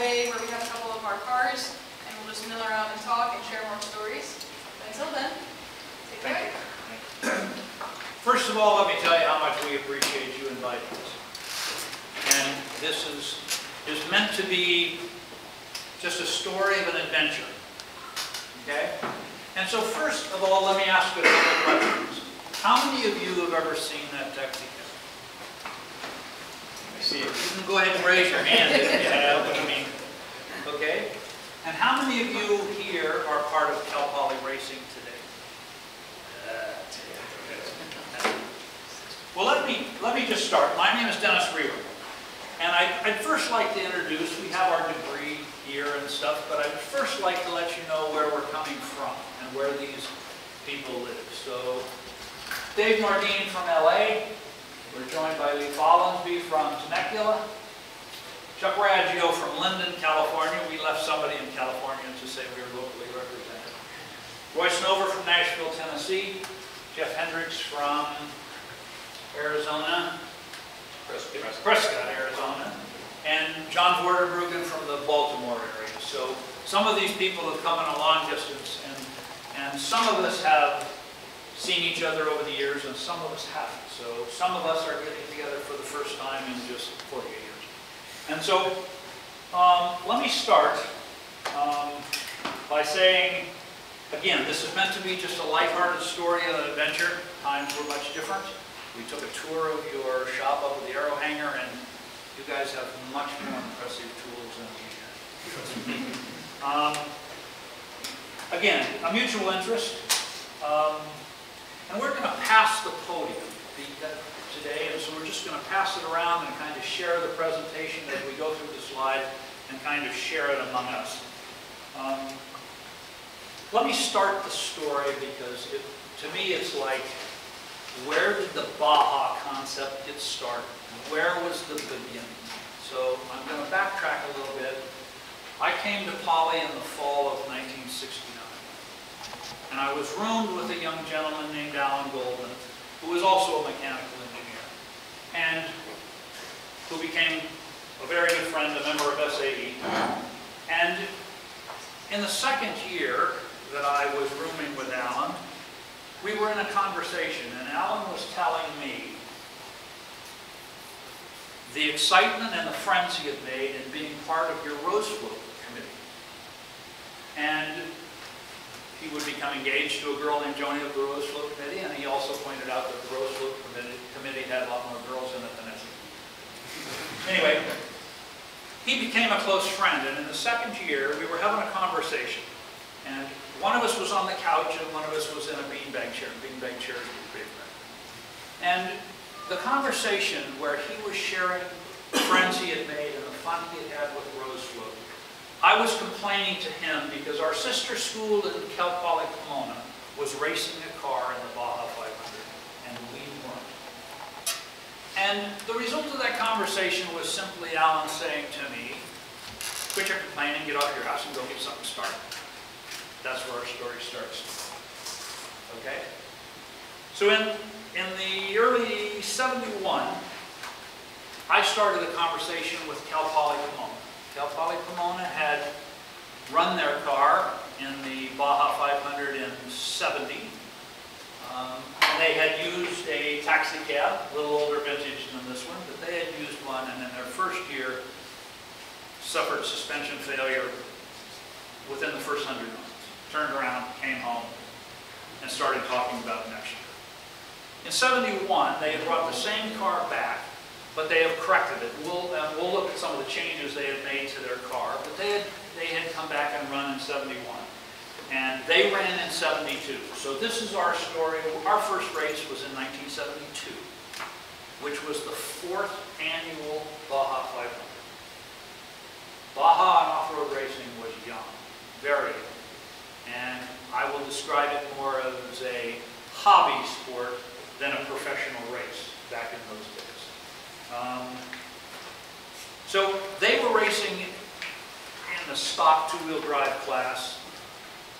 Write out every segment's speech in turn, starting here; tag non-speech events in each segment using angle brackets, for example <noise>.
where we have a couple of our cars, and we'll just mill around and talk and share more stories. But until then, take care. First of all, let me tell you how much we appreciate you inviting us. And this is, is meant to be just a story of an adventure. Okay? And so first of all, let me ask you a couple of questions. How many of you have ever seen that taxi cab? I see it. You can go ahead and raise your hand if you have, I mean, okay? And how many of you here are part of Cal Poly Racing today? Uh, well, let me, let me just start. My name is Dennis Reaver. And I, I'd first like to introduce, we have our degree here and stuff, but I'd first like to let you know where we're coming from and where these people live. So, Dave Nordine from LA. We're joined by Lee Follansby from Temecula. Chuck Raggio from Linden, California. We left somebody in California to say we were locally represented. Roy Snover from Nashville, Tennessee. Jeff Hendricks from Arizona. Prescott, Arizona. And John Vorderbruggen from the Baltimore area. So some of these people have come in a long distance, and, and some of us have seen each other over the years, and some of us haven't. So some of us are getting together for the first time in just 48 years. And so um, let me start um, by saying, again, this is meant to be just a lighthearted story of an adventure. Times were much different. We took a tour of your shop up at the Aero Hangar, and you guys have much more impressive tools than we have. <laughs> Um, again, a mutual interest. Um, and we're going to pass the podium today, and so we're just going to pass it around and kind of share the presentation as we go through the slide and kind of share it among us. Um, let me start the story because it, to me it's like, where did the Baja concept get started? Where was the beginning? So I'm going to backtrack a little bit. I came to Poly in the fall of 1969. And I was roomed with a young gentleman named Alan Goldman, who was also a mechanical and who became a very good friend, a member of SAE. And in the second year that I was rooming with Alan, we were in a conversation, and Alan was telling me the excitement and the friends he had made in being part of your Rose Float committee. And he would become engaged to a girl named Joni of the Rose Float Committee, and he also pointed out that the Rose Float Committee, committee had a lot more girls in it than it Anyway, he became a close friend, and in the second year, we were having a conversation. And one of us was on the couch, and one of us was in a beanbag chair. Beanbag chair is great. And the conversation where he was sharing friends he had made and the fun he had had with I was complaining to him because our sister school in Cal Poly Pomona was racing a car in the Baja 500, and we weren't. And the result of that conversation was simply Alan saying to me, quit your complaining, get off your house and go get something started. That's where our story starts. Okay? So in, in the early 71, I started a conversation with Cal Poly Pomona. Cal Poly Pomona had run their car in the Baja 500 in 70. Um, they had used a taxi cab, a little older vintage than this one, but they had used one and in their first year suffered suspension failure within the first 100 months. Turned around, came home, and started talking about next year. In 71, they had brought the same car back but they have corrected it. We'll, uh, we'll look at some of the changes they have made to their car, but they had, they had come back and run in 71. And they ran in 72. So this is our story. Our first race was in 1972, which was the fourth annual Baja 500. Baja and off-road racing was young, very young. And I will describe it more as a hobby sport than a professional race back in those days. Um, so they were racing in the stock two-wheel drive class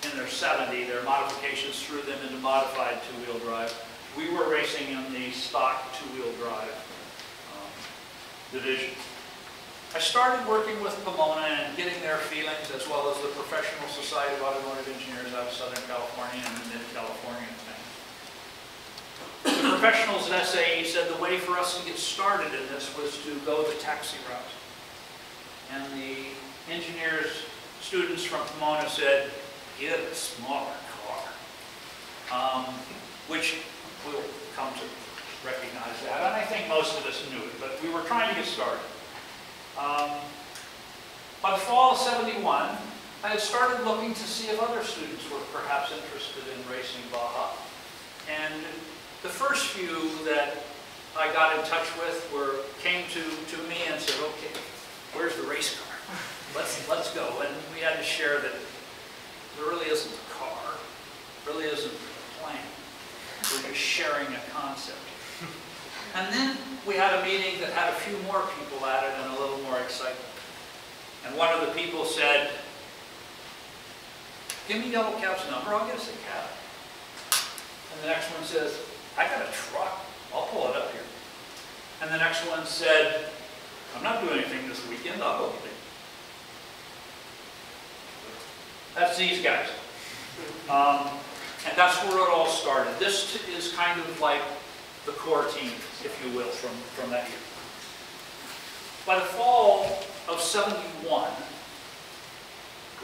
in their 70. Their modifications threw them into modified two-wheel drive. We were racing in the stock two-wheel drive um, division. I started working with Pomona and getting their feelings as well as the Professional Society of Automotive Engineers out of Southern California and Mid-California professionals at SAE said the way for us to get started in this was to go the taxi route. And the engineers, students from Pomona said, get a smaller car. Um, Which we'll come to recognize that, and I think most of us knew it, but we were trying to get started. Um, By the fall of 71, I had started looking to see if other students were perhaps interested in racing Baja. And the first few that I got in touch with were, came to, to me and said, okay, where's the race car? Let's, let's go. And we had to share that there really isn't a car, really isn't a plane. We're just sharing a concept. And then we had a meeting that had a few more people at it and a little more excitement. And one of the people said, give me Yellow Cab's number, I'll get us a cab. And the next one says, I got a truck, I'll pull it up here. And the next one said, I'm not doing anything this weekend, I'll go with it. That's these guys. Um, And that's where it all started. This is kind of like the core team, if you will, from, from that year. By the fall of 71,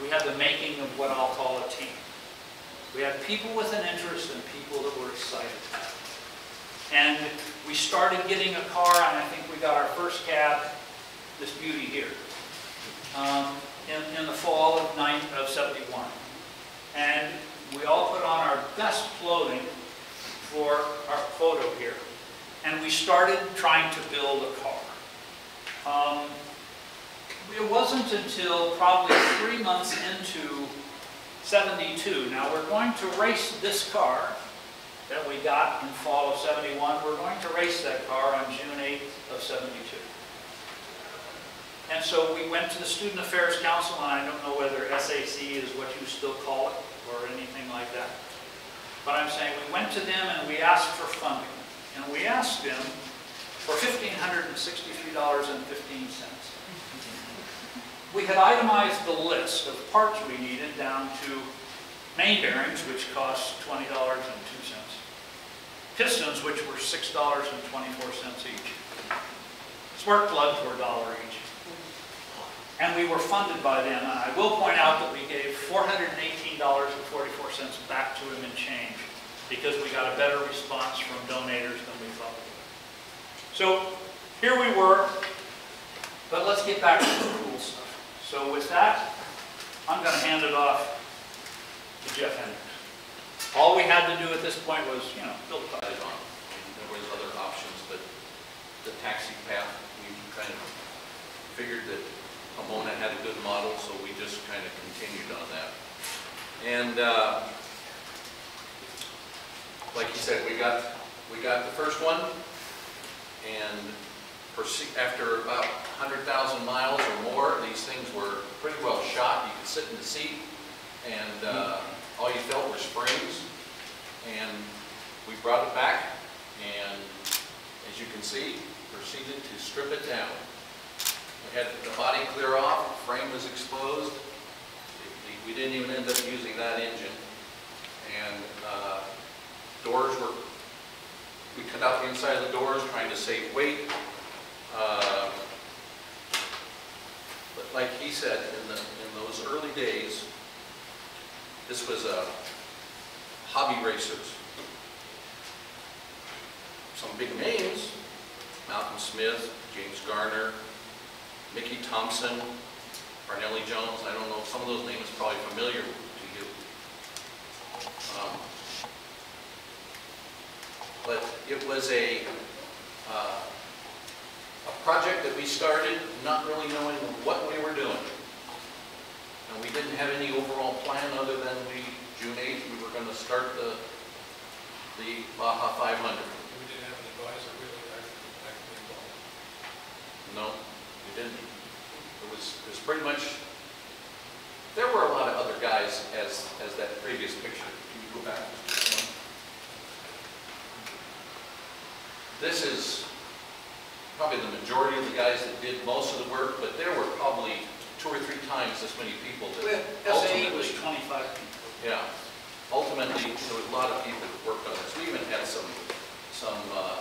we had the making of what I'll call a team. We had people with an interest and people that were excited. And we started getting a car, and I think we got our first cab, this beauty here, um, in, in the fall of nine, of 71. And we all put on our best clothing for our photo here. And we started trying to build a car. Um, It wasn't until probably three months into 72. Now, we're going to race this car that we got in fall of 71. We're going to race that car on June 8th of 72. And so we went to the Student Affairs Council, and I don't know whether SAC is what you still call it, or anything like that. But I'm saying, we went to them and we asked for funding. And we asked them for $1,563.15. We had itemized the list of parts we needed down to main bearings, which cost $20.02. Pistons, which were $6.24 each. Spark plugs were a dollar each. And we were funded by them, and I will point out that we gave $418.44 back to him in change, because we got a better response from donors than we thought. we would. So, here we were, but let's get back to the cool stuff. So with that, I'm gonna hand it off to Jeff Hendricks. All we had to do at this point was, you know, build a car. on. There was other options, but the taxi path, we kind of figured that Pomona had a good model, so we just kind of continued on that. And uh, like you said, we got, we got the first one, and after about 100,000 miles or more, these things were pretty well shot. You could sit in the seat, and uh, all you felt were springs. And we brought it back, and as you can see, proceeded to strip it down. We had the body clear off, frame was exposed. We didn't even end up using that engine. And uh, doors were, we cut out the inside of the doors, trying to save weight. Uh, But like he said, in the, in those early days, this was a hobby racers. Some big names, Malcolm Smith, James Garner, Mickey Thompson, Parnelli Jones, I don't know, some of those names probably familiar to you. Um, But it was a, uh, a project that we started not really knowing what we were doing. And we didn't have any overall plan other than we, June 8th, we were going to start the, the Baja 500. We didn't have an advisor really actively actively involved. No, we didn't. It was, it was pretty much, there were a lot of other guys as, as that previous picture. Can you go back? This is probably the majority of the guys that did most of the work, but there were probably two or three times as many people that SAE was ultimately, 25 people. yeah, ultimately, there was a lot of people that worked on this. We even had some, some uh,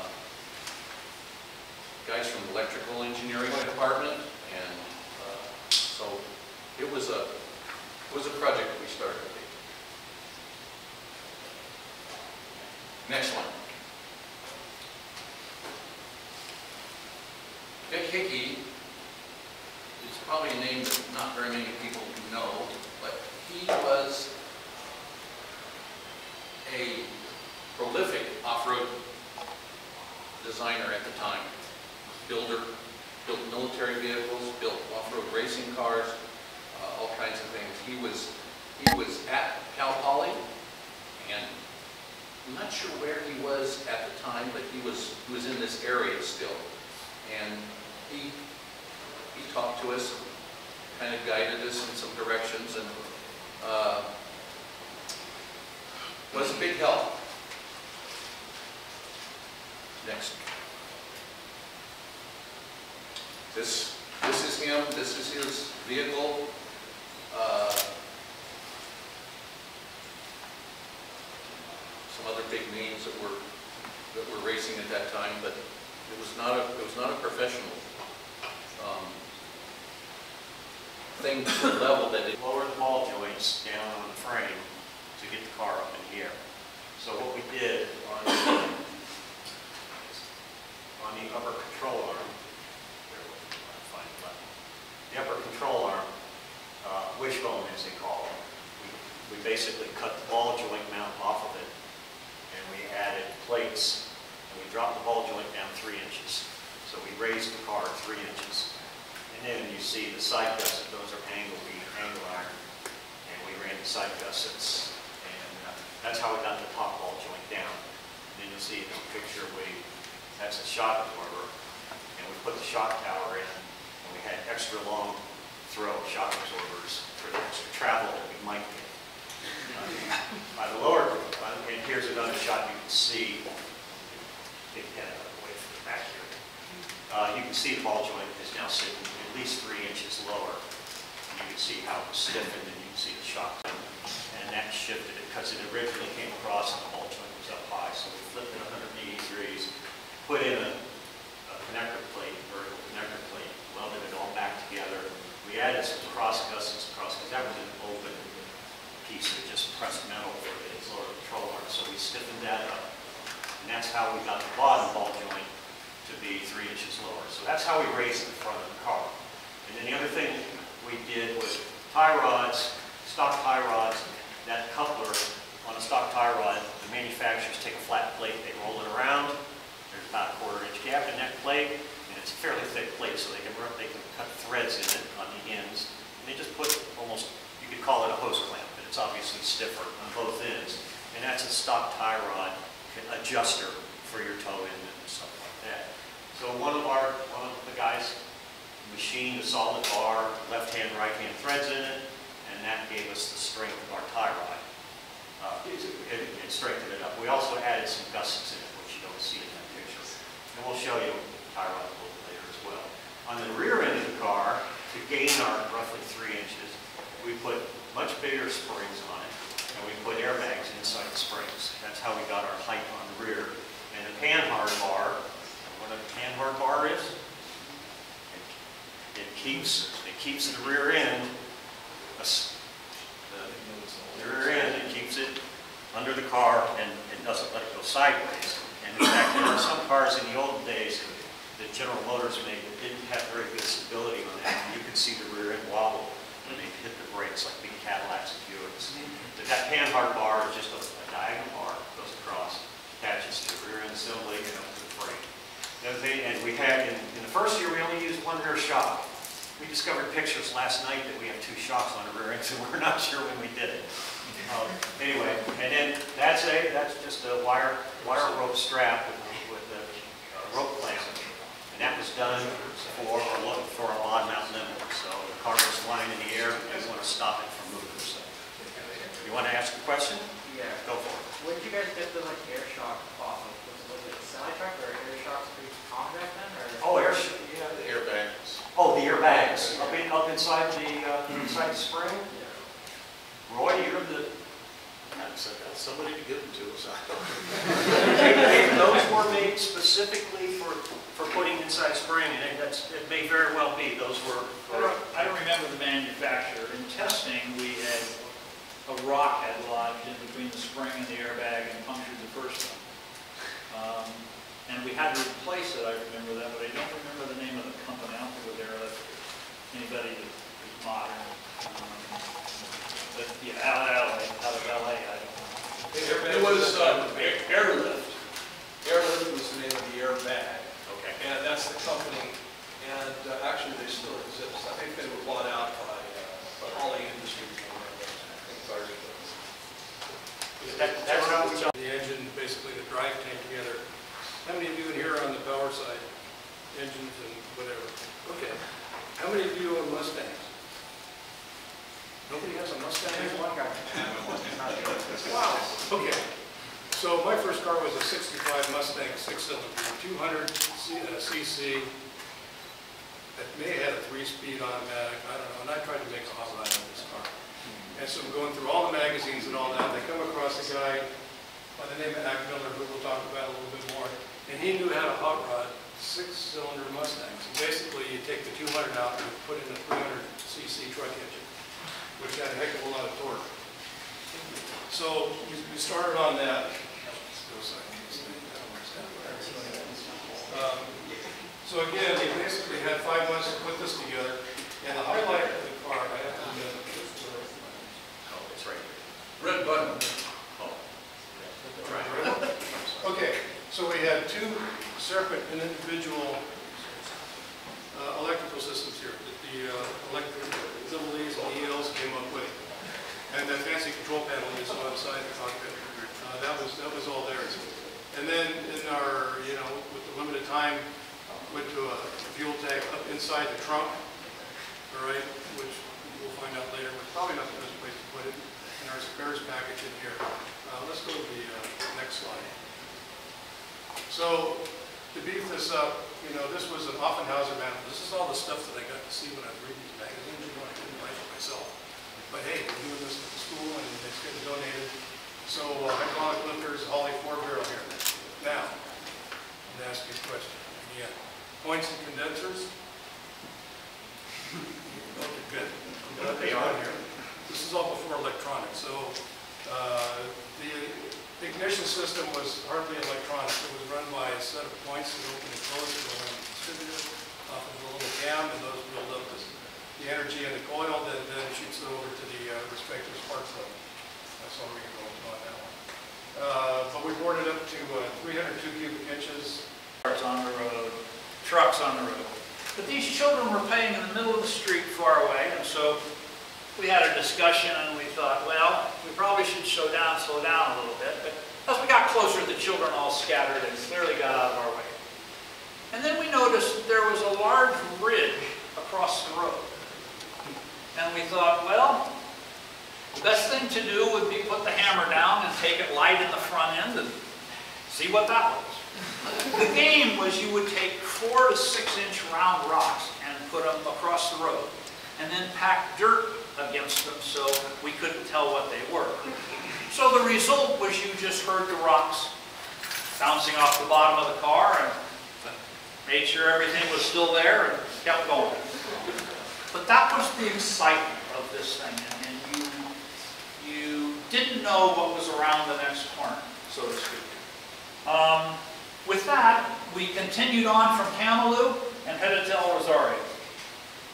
guys from the electrical engineering department, and uh, so it was a, it was a project that we started. Next one. Dick Hickey probably a name that not very many people know, but he was a prolific off-road designer at the time. Builder, built military vehicles, built off-road racing cars, uh, all kinds of things. He was, he was at Cal Poly, and I'm not sure where he was at the time, but he was, he was in this area still. And he, he talked to us, kind of guided us in some directions, and uh, was a big help. Next. This, this is him, this is his vehicle. Uh, Some other big names that were, that were racing at that time, but it was not a, it was not a professional um, thing to the level that it, lower the ball joints down on the frame to get the car up in the air. So what we did on the, on the upper control arm. The upper control arm, uh, wishbone as they call it, we, we basically cut the ball joint mount off of it and we added plates and we dropped the ball joint down three inches. So we raised the car three inches. Then you see the side gusset, those are angle bead, angle iron, and we ran the side gussets, and uh, that's how we got the top ball joint down. And then you'll see in the picture, we, that's a shock absorber, and we put the shock tower in, and we had extra long throw shock absorbers for the extra travel that we might get. Uh, By the lower, and here's another shot you can see, get out of the way from the back here. Uh, You can see the ball joint is now sitting least three inches lower. You can see how it was stiffened, and you can see the shock. And that shifted it, because it originally came across and the ball joint was up high, so we flipped it 180 degrees, put in a a connector plate, vertical connector plate, welded it all back together. We added some cross gussets across, because that was an open piece of just pressed metal for the lower control arm, so we stiffened that up. And that's how we got the bottom ball joint to be three inches lower. So that's how we raised the front of the car. And then the other thing we did was tie rods, stock tie rods, that coupler on a stock tie rod, the manufacturers take a flat plate, they roll it around, there's about a quarter inch gap in that plate, and it's a fairly thick plate, so they can, they can cut threads in it on the ends. And they just put almost, you could call it a hose clamp, but it's obviously stiffer on both ends. And that's a stock tie rod adjuster for your toe in and stuff like that. So one of our, one of the guys machined a solid bar, left-hand, right-hand threads in it, and that gave us the strength of our tie rod. Uh, It it- it strengthened it up. We also added some gussets in it, which you don't see in that picture. And we'll show you tie rod a little later as well. On the rear end of the car, to gain our roughly three inches, we put much bigger springs on it, and we put airbags inside the springs. That's how we got our height on the rear. And the panhard bar, what a panhard bar is? It keeps, it keeps the rear end, the the rear end, it keeps it under the car and it doesn't let it go sideways. And in fact, there were some cars in the old days that General Motors made that didn't have very good stability on that. And you could see the rear end wobble when they hit the brakes like big Cadillacs and Buicks. But that panhard bar is just a a diagonal bar, goes across, attaches to the rear end assembly frame. And we had, in, in the first year, we only used one rear shock. We discovered pictures last night that we have two shocks on the rear end, so we're not <laughs> sure when we did it. Um, Anyway, and then that's a, that's just a wire, wire rope strap with, with a rope clamp. And that was done for, or looking for a odd mount limit. So the car was flying in the air, and we want to stop it from moving. So You want to ask a question? Yeah. Go for it. When did you guys get the like air shock off of? Was it, it semi truck or air shocks pretty common back then or? Oh, air the airbags up in, up inside the, uh, inside the spring? Roy, you're the, Somebody to give them to us. <laughs> those were made specifically for, for putting inside spring, and that's, it may very well be, those were. I don't, I don't remember the manufacturer. In testing, we had, a rock had lodged in between the spring and the airbag and punctured the first one. Um, And we had to replace it, I remember that, but I don't remember the name of the company. I don't think it was Airlift. Anybody that is modern. Um, But, yeah, out of LA, out of LA, I don't know. It was, uh, Air- Airlift. Airlift was the name of the airbag, Okay. and that's the company, and uh, actually, they still exist. I think they were bought out by, uh, by Holley Industries. I think Firestone. That- that's how we- The engine, basically the drive tank together. How many of you in here are on the power side, engines and whatever? Okay. How many of you own Mustangs? Nobody has a Mustang? Wow, okay. So my first car was a 65 Mustang six-cylinder, 200 C- uh, cc. It may have had a three-speed automatic, I don't know, and I tried to make a hot rod on this car. And so I'm going through all the magazines and all that, and I come across a guy by the name of Ak Miller, who we'll talk about a little bit more, and he knew how to hot rod six-cylinder Mustangs. And basically, you take the 200 out and put in a 300 cc truck engine, which had a heck of a lot of torque. So we we started on that. Um, So again, we basically had five months to put this together, and the highlight of the car, I have to admit, Oh, it's right here. red button. Oh. Okay, so we had two separate and individual uh, electrical systems here. that The uh, electric, double E's and ELs came up with. And that fancy control panel you saw inside the cockpit, uh, that was, that was all theirs. And then in our, you know, with the limited time, went to a fuel tank up inside the trunk, all right, which we'll find out later, was probably not the best place to put it, in our spares package in here. Uh, Let's go to the uh, next slide. So, to beef this up, you know, this was an Offenhauser manual. This is all the stuff that I got to see when I was reading these magazines, you know, I didn't write it myself. But hey, we're doing this at the school and it's getting donated. So uh, hydraulic lifters, Holley four barrel here. Now, I'm gonna ask you a question again. Points and condensers? <laughs> Okay, good. Glad They are. here. This is all before electronics, so uh, the ignition system was hardly electronic. It was run by a set of points that open and close to a distributor off of a little cam, and those the energy in the coil, then then shoots it over to the uh, respective spark plug. That's all we can go on that one. Uh, But we it up to uh, 302 cubic inches. cars on the road, trucks on the road. But these children were playing in the middle of the street far away, and so we had a discussion and we thought, well, we probably should slow down, slow down a little bit. But as we got closer, the children all scattered and clearly got out of our way. And then we noticed there was a large ridge across the road. And we thought, well, best thing to do would be put the hammer down and take it light in the front end and see what that was. The game was you would take four to six inch round rocks and put them across the road and then pack dirt against them so we couldn't tell what they were. So the result was you just heard the rocks bouncing off the bottom of the car and made sure everything was still there and kept going. But that was the excitement of this thing and and you, you didn't know what was around the next corner, so to speak. Um, With that, we continued on from Camalu and headed to El Rosario.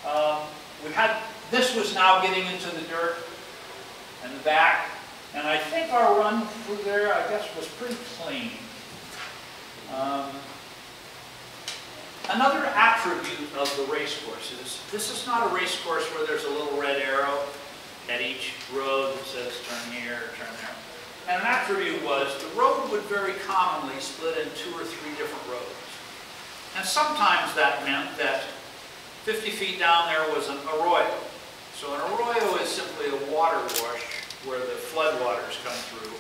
Um, We had, this was now getting into the dirt and the back, and I think our run through there, I guess, was pretty clean. Um, Another attribute of the race course is, this is not a race course where there's a little red arrow at each road that says turn here, turn there. And an attribute was the road would very commonly split in two or three different roads. And sometimes that meant that 50 feet down there was an arroyo. So an arroyo is simply a water wash where the floodwaters come through.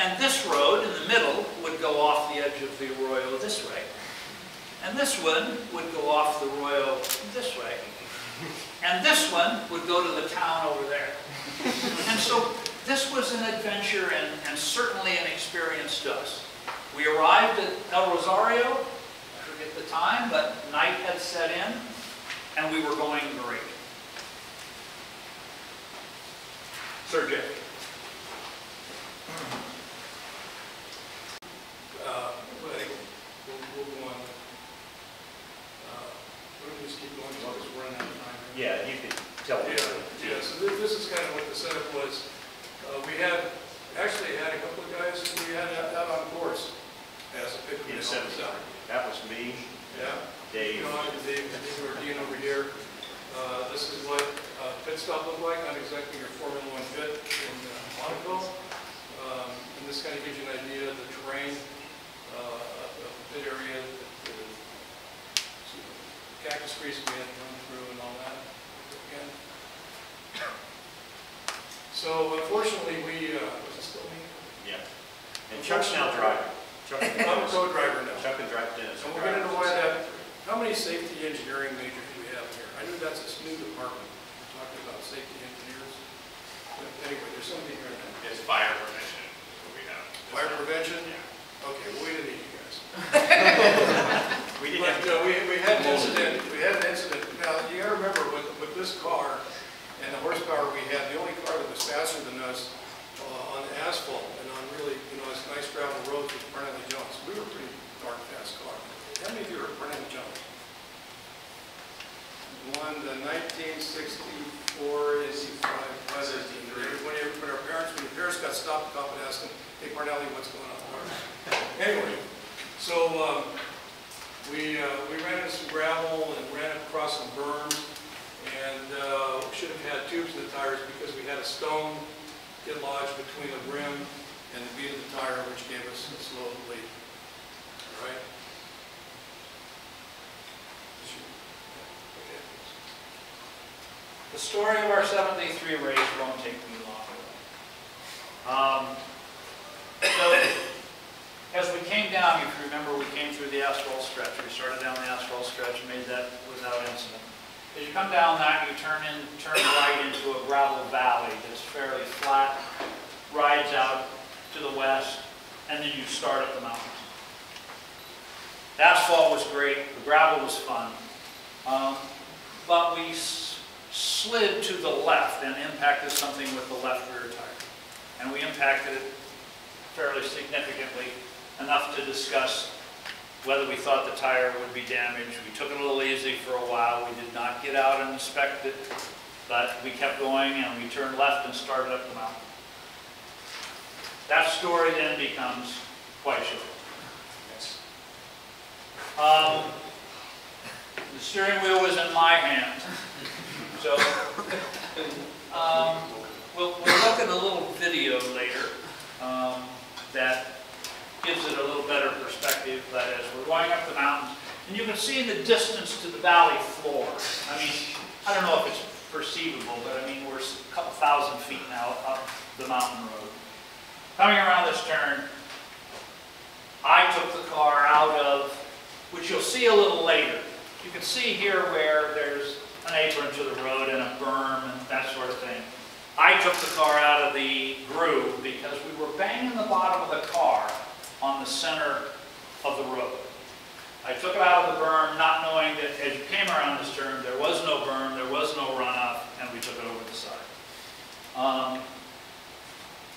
And this road in the middle would go off the edge of the arroyo this way. And this one would go off the arroyo this way. And this one would go to the town over there. And so this was an adventure and, and certainly an experience to us. We arrived at El Rosario, I forget the time, but night had set in, and we were going great. Sir Jay. Uh, but anyway, we'll, we'll go on. Uh, We'll just keep going, because we're running out of time. here. Yeah, you can tell. Yeah, yeah, so thi- this is kind of what the setup was. Uh, We had, actually had a couple of guys who we had out out on course as a pickup. In seventy. all that. Was me, Yeah. Dave. You know, and Dave, over here. Uh, This is what uh, pit stop looked like, not exactly your Formula One pit in uh, Monaco. Um, And this kind of gives you an idea of the terrain, uh, of of the pit area, the the cactus trees we had to run through and all that. Again. So unfortunately, we, uh, was it still me? Yeah. And Chuck's now driving. Chuck and I'm a co-driver now. Chuck and Drive Dennis. And we're getting to why that, how many safety engineering majors do we have here? I knew that's a new department, we're talking about safety engineers. But anyway, there's something here now. It's fire prevention, we have. Fire prevention? Yeah. Okay, well, we didn't need you guys. <laughs> We didn't But have, uh, we, we had an incident, we had an incident. Now, you gotta remember, with, with this car and the horsepower we had, the only car that was faster than us uh, on the asphalt and on really, you know, nice gravel roads was Parnelli Jones. We were a pretty darn fast car. How many of you heard Parnelli Jones? Won the 1964 Indy 500. When when our parents, when your parents got stopped, the cop and asked them, hey Parnelli, what's going on? Anyway, so, um, we, uh, we ran into some gravel and ran across some berms, and, uh, should have had tubes in the tires because we had a stone get lodged between the rim and the bead of the tire, which gave us a slow bleed. All right? The story of our 73 race won't take me long. Um, So, as we came down, if you remember, we came through the asphalt stretch. We started down the asphalt stretch, and made that without incident. As you come down that, you turn in, turn right into a gravel valley that's fairly flat, rides out to the west, and then you start up the mountains. The asphalt was great, the gravel was fun. Um, but we slid to the left and impacted something with the left rear tire. And we impacted it fairly significantly, enough to discuss whether we thought the tire would be damaged. We took it a little easy for a while. We did not get out and inspect it, but we kept going and we turned left and started up the mountain. That story then becomes quite short. Um, the steering wheel was in my hands. So, um, we'll, we'll look at a little video later, um, that gives it a little better perspective, but as we're going up the mountains, and you can see in the distance to the valley floor. I mean, I don't know if it's perceivable, but I mean, we're a couple thousand feet now up the mountain road. Coming around this turn, I took the car out of, which you'll see a little later. You can see here where there's an apron to the road and a berm and that sort of thing. I took the car out of the groove because we were banging the bottom of the car on the center of the road. I took it out of the berm, not knowing that as you came around this turn, there was no berm, there was no runoff, and we took it over the side. Um,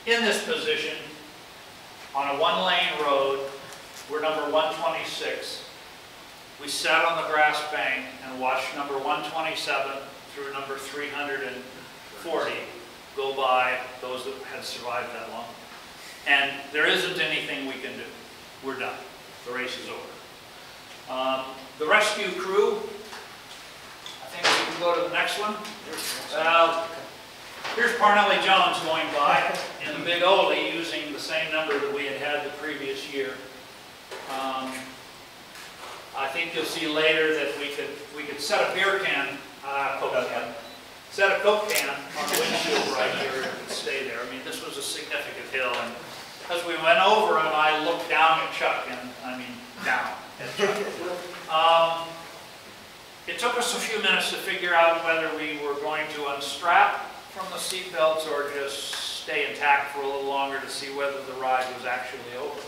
in this position, on a one-lane road, we're number 126. We sat on the grass bank and watched number 127 through number 340 go by, those that had survived that long. And there isn't anything we can do. We're done. The race is over. Um, The rescue crew, I think we can go to the next one. Uh, Here's Parnelli Jones going by in the Big Oly using the same number that we had had the previous year. Um, I think you'll see later that we could, we could set a beer can, uh, Coke can, set a Coke can on the windshield right here and stay there. I mean, this was a significant hill and as we went over and I looked down at Chuck and, I mean, down at Chuck. Um, It took us a few minutes to figure out whether we were going to unstrap from the seat belts or just stay intact for a little longer to see whether the ride was actually over.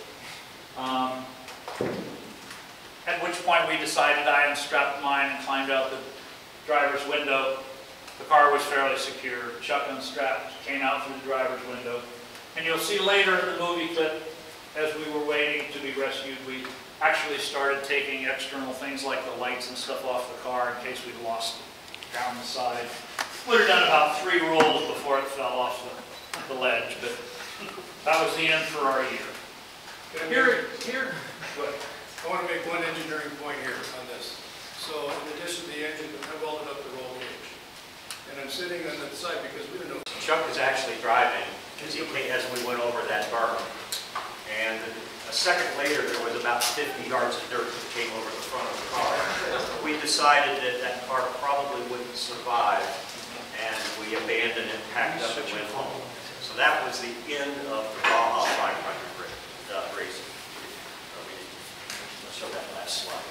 Um, At which point we decided I unstrapped mine and climbed out the driver's window. The car was fairly secure. Chuck unstrapped, came out through the driver's window. And you'll see later in the movie clip, as we were waiting to be rescued, we actually started taking external things like the lights and stuff off the car in case we'd lost it down the side. Would have done about three rolls before it fell off the, the ledge, but that was the end for our year. Can I make- Here, here, go ahead. I want to make one engineering point here on this. So in addition to the engine, I welded up the roll cage. And I'm sitting on the side because we didn't know. Chuck is actually driving came, as we went over that berm. And a second later, there was about 50 yards of dirt that came over the front of the car. We decided that that car probably wouldn't survive, and we abandoned it, packed up, and went home. So that was the end of the Baja 500 ra- uh, racing. Let's show that last slide.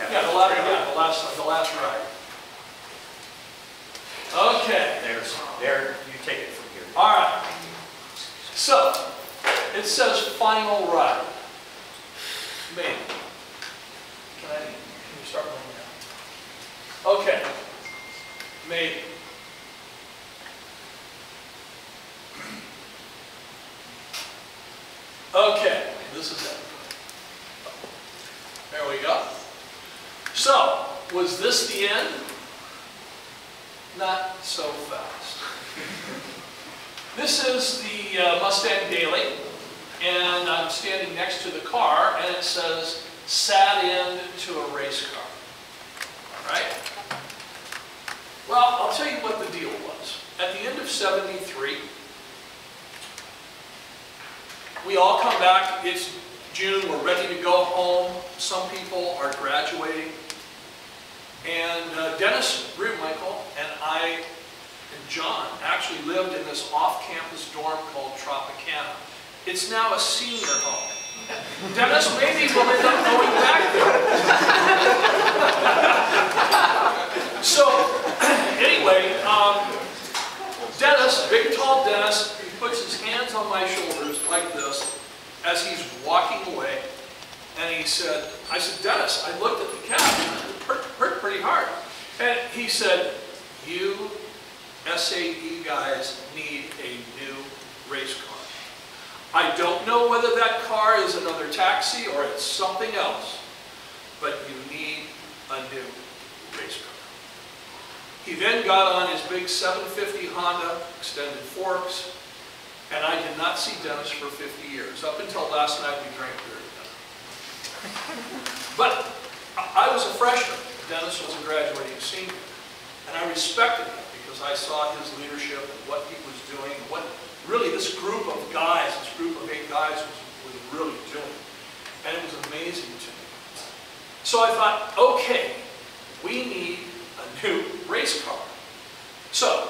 Have- Yeah, the last, yeah, the last, the last ride. Okay, There's, there, you take it from here. all right. So, it says final ride. Maine. Can I, can you start moving now? Okay. Maine. Okay, this is it. There we go. So, was this the end? Not so fast. <laughs> This is the uh, Mustang Daily, and I'm standing next to the car, and it says, sat in to a race car. All right? Well, I'll tell you what the deal was. At the end of 73, we all come back, it's June, we're ready to go home. Some people are graduating. And uh, Dennis Michael and I and John actually lived in this off-campus dorm called Tropicana. It's now a senior home. Dennis maybe will end up going back there. so, anyway, um, Dennis, big tall Dennis, he puts his hands on my shoulders like this as he's walking away. And he said, I said, Dennis, I looked at the cab, it hurt, hurt pretty hard. And he said, you SAE guys need a new race car. I don't know whether that car is another taxi or it's something else, but you need a new race car. He then got on his big 750 Honda extended forks, and I did not see Dennis for 50 years. Up until last night, we drank beer together. <laughs> But I I was a freshman. Dennis was a graduating senior. And I respected him I saw his leadership and what he was doing, what really this group of guys, this group of eight guys was, was really doing. And it was amazing to me. So I thought, okay, we need a new race car. So,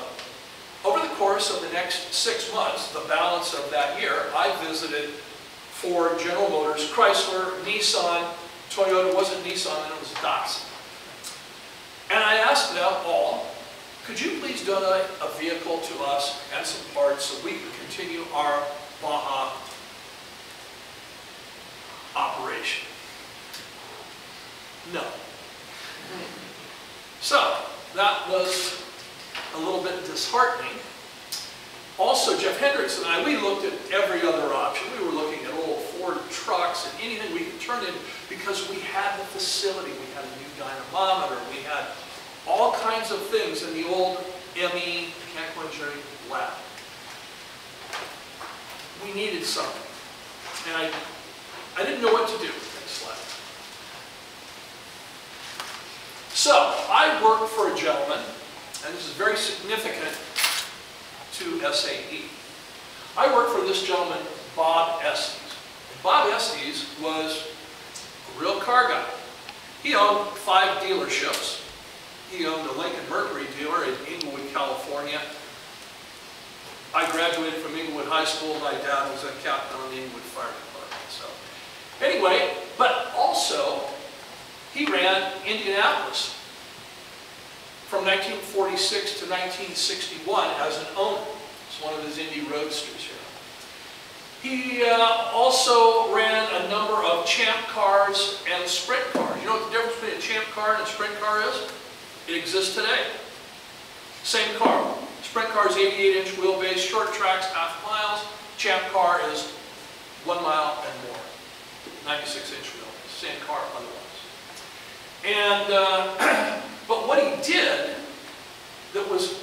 over the course of the next six months, the balance of that year, I visited Ford, General Motors, Chrysler, Nissan, Toyota, wasn't Nissan, it was Datsun. And I asked them all, could you please donate a vehicle to us and some parts so we can continue our Baja operation? No. So, that was a little bit disheartening. Also, Jeff Hendricks and I, we looked at every other option. We were looking at old Ford trucks and anything we could turn in because we had the facility. We had a new dynamometer. We had all kinds of things in the old ME, mechanical engineering lab. We needed something. And I, I didn't know what to do. Slide. So, I worked for a gentleman, and this is very significant to SAE. I worked for this gentleman, Bob Estes. Bob Estes was a real car guy. He owned five dealerships. He owned a Lincoln Mercury dealer in Inglewood, California. I graduated from Inglewood High School. My dad was a captain on the Inglewood Fire Department. So, anyway, but also, he ran Indianapolis from 1946 to 1961 as an owner. It's one of his Indy roadsters here. He uh, also ran a number of champ cars and sprint cars. You know what the difference between a champ car and a sprint car is? It exists today. Same car. Sprint car is 88-inch wheelbase, short tracks, half miles. Champ car is one mile and more. 96-inch wheelbase, same car otherwise. And, uh, <clears throat> but what he did that was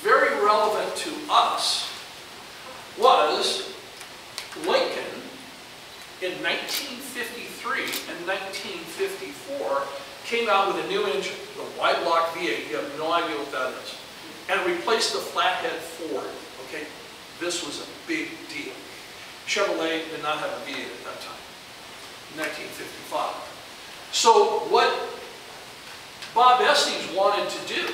very relevant to us was Lincoln in 1953 and 1954 came out with a new engine, the Y-block V8. You have no idea what that is. And replaced the flathead Ford. Okay, this was a big deal. Chevrolet did not have a V8 at that time, 1955. So what Bob Estes wanted to do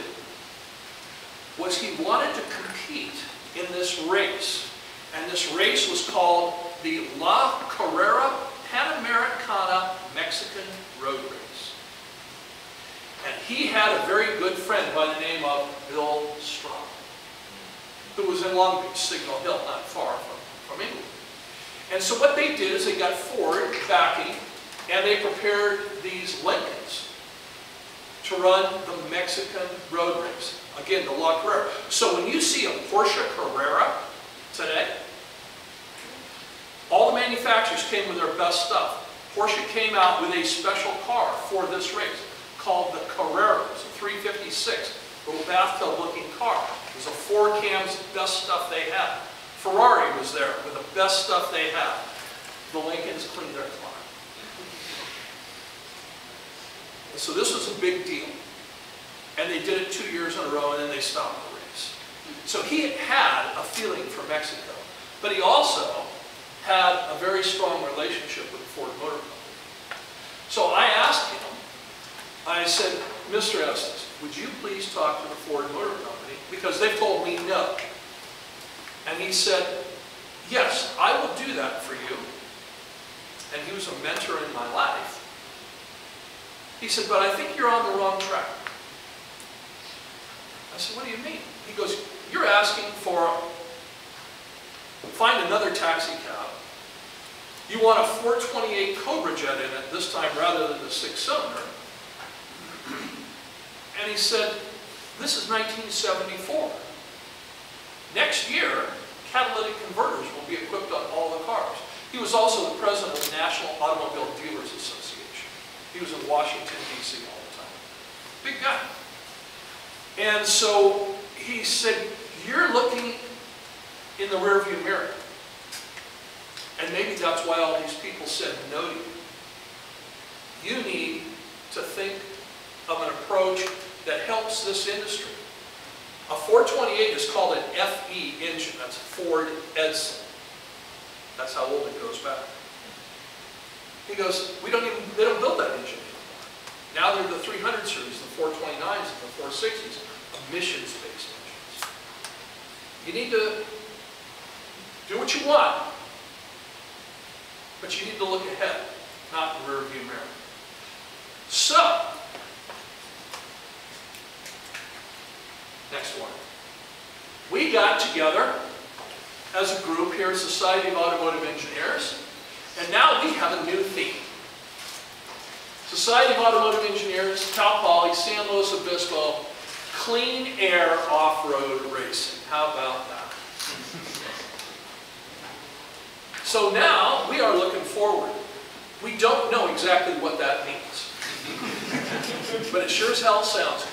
was he wanted to compete in this race. And this race was called the La Carrera Panamericana Mexican Road Race. And he had a very good friend by the name of Bill Stroppe, who was in Long Beach, Signal Hill, not far from, from England. And so what they did is they got Ford backing, and they prepared these Lincolns to run the Mexican road race. Again, the La Carrera. So when you see a Porsche Carrera today, all the manufacturers came with their best stuff. Porsche came out with a special car for this race called the Carrera. It's a 356, little bathtub looking car. It was a four cams, best stuff they had. Ferrari was there with the best stuff they had. The Lincolns cleaned their car. So this was a big deal. And they did it two years in a row and then they stopped the race. So he had a feeling for Mexico, but he also had a very strong relationship with Ford Motor Company. So I asked him, I said, Mr. Estes, would you please talk to the Ford Motor Company? Because they've told me no. And he said, yes, I will do that for you. And he was a mentor in my life. He said, but I think you're on the wrong track. I said, what do you mean? He goes, you're asking for, find another taxi cab. You want a 428 Cobra jet in it this time rather than the six-cylinder. And he said, this is 1974. Next year, catalytic converters will be equipped on all the cars. He was also the president of the National Automobile Dealers Association. He was in Washington, D.C. all the time. Big guy. And so he said, you're looking in the rearview mirror. And maybe that's why all these people said no to you. You need to think of an approach that helps this industry. A 428 is called an FE engine. That's Ford Edsel. That's how old it goes back. He goes, we don't even, they don't build that engine anymore. Now they're the 300 series, the 429s and the 460s, emissions-based engines. You need to do what you want, but you need to look ahead, not in the rearview mirror. So, next one. We got together as a group here at Society of Automotive Engineers, and now we have a new theme. Society of Automotive Engineers, Cal Poly, San Luis Obispo, clean air off-road racing. How about that? <laughs> So now we are looking forward. We don't know exactly what that means. <laughs> but it sure as hell sounds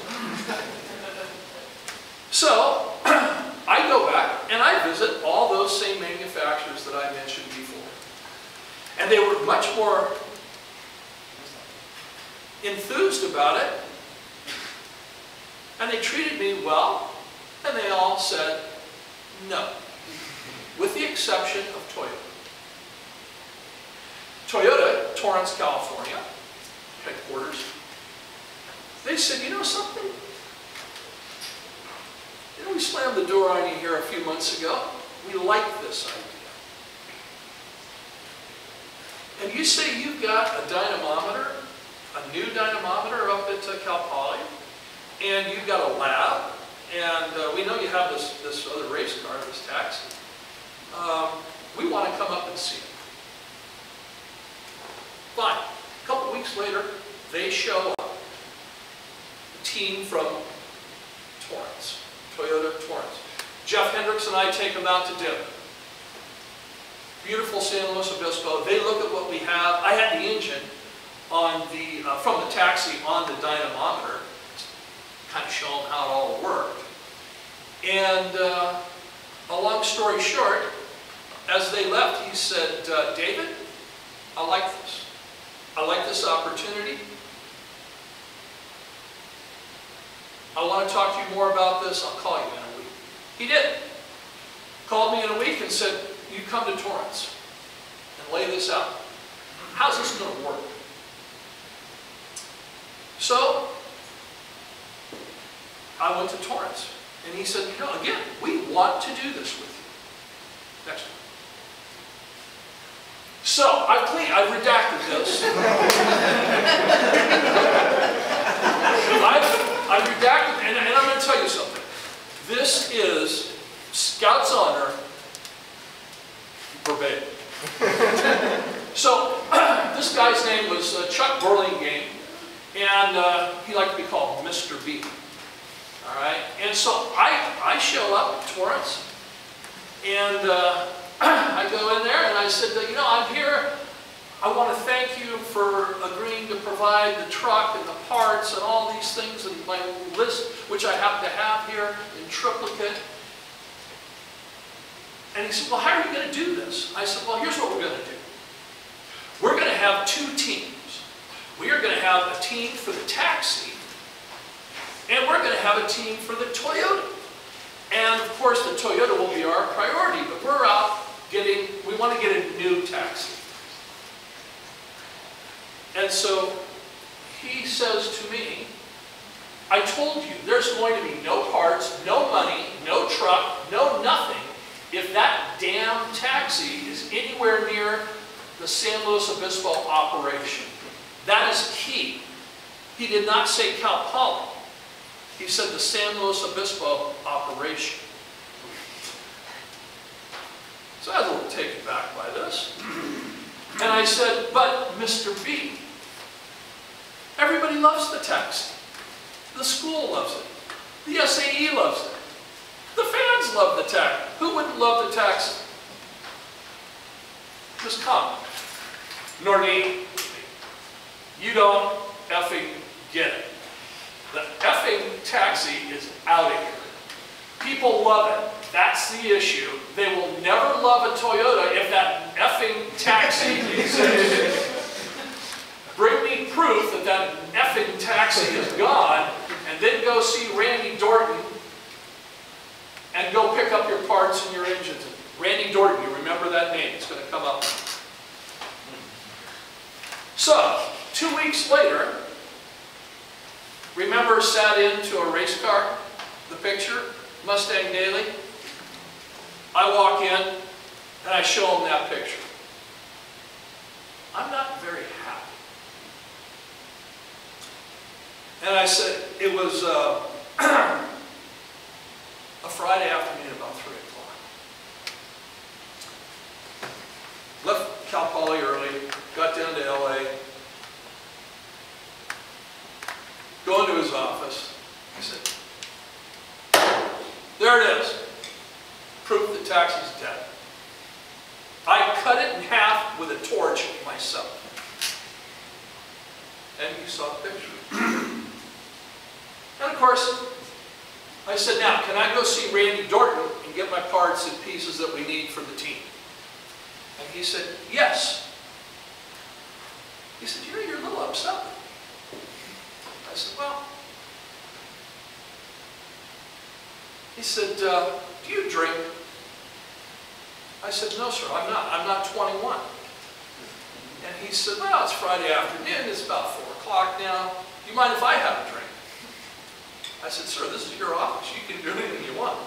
good. So <clears throat> I go back and I visit all those same manufacturers that I mentioned before. And they were much more enthused about it. And they treated me well. And they all said no. With the exception of Toyota. Toyota, Torrance, California, headquarters, they said, you know something? You know, we slammed the door on you here a few months ago. We like this idea. And you say you've got a dynamometer a new dynamometer up at uh, Cal Poly, and you've got a lab, and uh, we know you have this, this other race car, this taxi. Um, We want to come up and see it. Fine. A couple weeks later, they show up. A team from Torrance, Toyota Torrance. Jeff Hendricks and I take them out to dinner. Beautiful San Luis Obispo. They look at what we have. I had the engine on the, uh, from the taxi on the dynamometer, kind of show them how it all worked. And uh, a long story short, as they left, he said, uh, David, I like this. I like this opportunity. I want to talk to you more about this. I'll call you in a week. He did. Called me in a week and said, you come to Torrance and lay this out. How's this going to work? So, I went to Torrance and he said, know, again, we want to do this with you. Next one. So, I've cleaned, I've redacted this. <laughs> I've, I've redacted, and, and I'm going to tell you something. This is Scout's honor verbatim. <laughs> so, <clears throat> this guy's name was uh, Chuck Burlingame, and uh, he liked to be called Mr. B. All right, and so I, I show up Torrance, and uh, <clears throat> I go in there and I said, you know, I'm here. I want to thank you for agreeing to provide the truck and the parts and all these things and my list, which I happen to have here in triplicate. And he said, well, how are you going to do this? I said, well, here's what we're going to do. We're going to have two teams. We are going to have a team for the taxi, and we're going to have a team for the Toyota. And of course, the Toyota will be our priority, but we're out getting, we want to get a new taxi. And so he says to me, I told you there's going to be no parts, no money, no truck, no nothing if that damn taxi is anywhere near the San Luis Obispo operation. That is key. He did not say Cal Poly. He said the San Luis Obispo operation. So I was a little taken back by this. And I said, but Mr. B, everybody loves the taxi. The school loves it. The SAE loves it. The fans love the taxi. Who wouldn't love the taxi? Just come. Noreen, you don't effing get it. The effing taxi is out of here. People love it. That's the issue. They will never love a Toyota if that effing taxi <laughs> exists. Bring me proof that that effing taxi is gone, and then go see Randy Dorton and go pick up your parts and your engines. Randy Dorton, you remember that name, it's going to come up. So, two weeks later, remember sat into a race car, the picture, Mustang Daily? I walk in and I show them that picture. I'm not very happy. And I said, it was uh, <clears throat> a Friday afternoon about 3 o'clock. Left Cal Poly early, got down to LA, go into his office. I said, there it is. Proof that taxi's dead. I cut it in half with a torch myself. And you saw the picture. <clears throat> and of course, I said, now, can I go see Randy Dorton and get my parts and pieces that we need for the team? And he said, yes. He said, you know, you're a little upset. I said, well. He said, uh, do you drink? I said, no, sir, I'm not. I'm not 21. And he said, well, it's Friday afternoon. It's about 4 o'clock now. Do you mind if I have a drink? I said, sir, this is your office. You can do anything you want.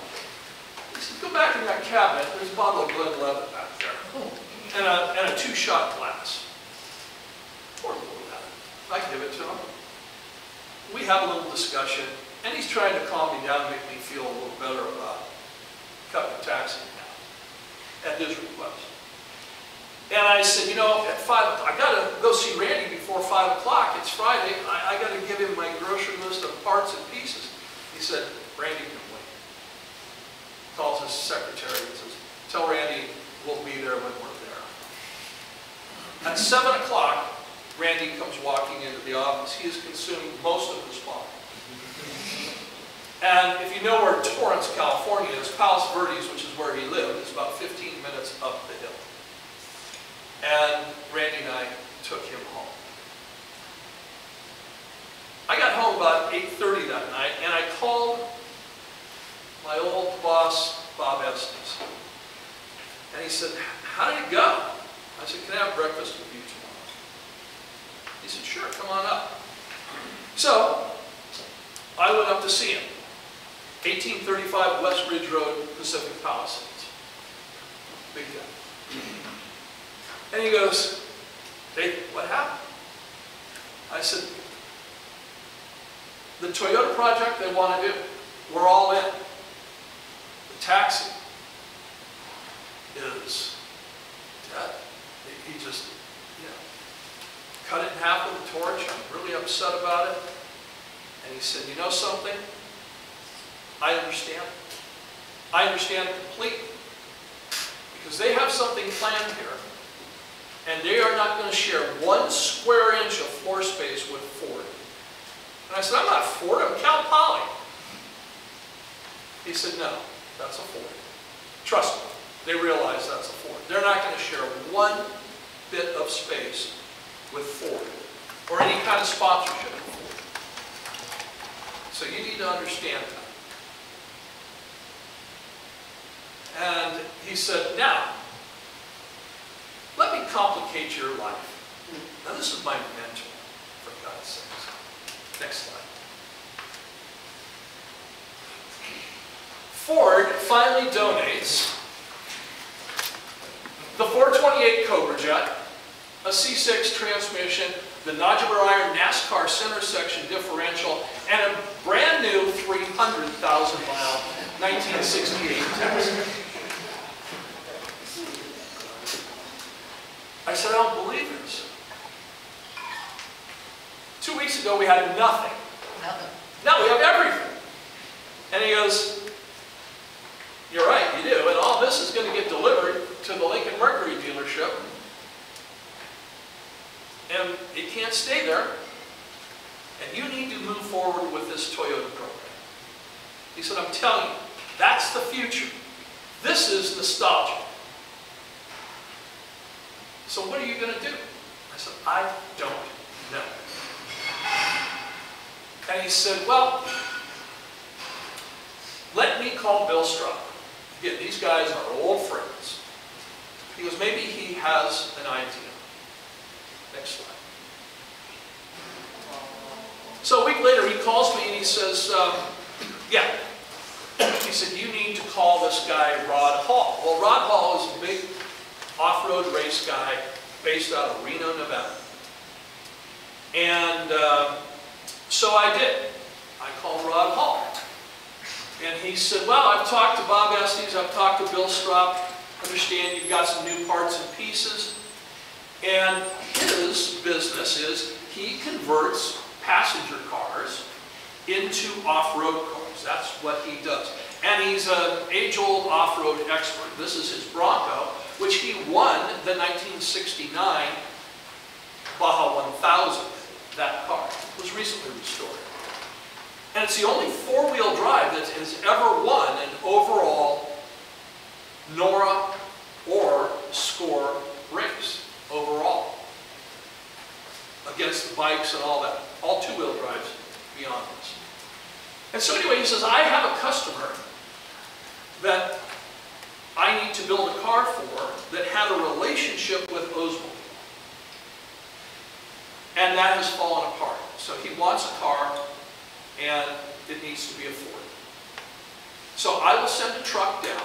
He said, go back in that cabinet. There's a bottle of Glenlivet back there. And a, and a two-shot glass. Pour a little of. I give it to him. We have a little discussion, and he's trying to calm me down and make me feel a little better about cutting the tax in half, at his request. And I said, you know, at five, I gotta go see Randy before five o'clock, it's Friday, I, I gotta give him my grocery list of parts and pieces. He said, Randy can wait. Calls his secretary and says, tell Randy we'll be there when we're there. At seven o'clock, Randy comes walking into the office. He has consumed most of his lunch. And if you know where Torrance, California is, Palos Verdes, which is where he lived, is about 15 minutes up the hill. And Randy and I took him. I got home about 8.30 that night, and I called my old boss, Bob Estes. And he said, how did it go? I said, can I have breakfast with you tomorrow? He said, sure, come on up. So, I went up to see him. 1835 West Ridge Road, Pacific Palisades. Big guy. And he goes, Dave, what happened? I said, the Toyota project they want to do, we're all in. The taxi is dead. He- just, you know, cut it in half with a torch. I'm really upset about it. And he said, you know something? I understand. I understand completely. Because they have something planned here. And they are not going to share one square inch of floor space with Ford. And I said, I'm not Ford, I'm Cal Poly. He said, no, that's a Ford. Trust me, they realize that's a Ford. They're not going to share one bit of space with Ford or any kind of sponsorship with Ford. So you need to understand that. And he said, now, let me complicate your life. Now this is my mentor, for God's sakes. Next slide. Ford finally donates the 428 Cobra Jet, a C6 transmission, the nodular iron NASCAR center section differential, and a brand new 300,000 mile 1968 Texas. I said, I don't believe this. Two weeks ago, we had nothing. Now we have everything. And he goes, you're right, you do. And all this is going to get delivered to the Lincoln Mercury dealership. And it can't stay there. And you need to move forward with this Toyota program. He said, I'm telling you, that's the future. This is nostalgia. So what are you going to do? I said, I don't know. And he said, well, let me call Bill Stroppe. Again, these guys are old friends. He goes, maybe he has an idea. Next slide. So a week later, he calls me and he says, um, yeah. He said, you need to call this guy Rod Hall. Well, Rod Hall is a big off-road race guy based out of Reno, Nevada. And uh, so I did. I called Rod Hall. And he said, well, I've talked to Bob Estes, I've talked to Bill Stroppe, understand you've got some new parts and pieces. And his business is he converts passenger cars into off-road cars. That's what he does. And he's an age-old off-road expert. This is his Bronco, which he won the 1969 Baja 1000. That car was recently restored. And it's the only four-wheel drive that has ever won an overall NORRA or SCORE race overall against the bikes and all that, all two-wheel drives beyond this. And so anyway, he says, I have a customer that I need to build a car for that had a relationship with Oldsmobile. And that has fallen apart. So he wants a car and it needs to be a Ford. So I will send a truck down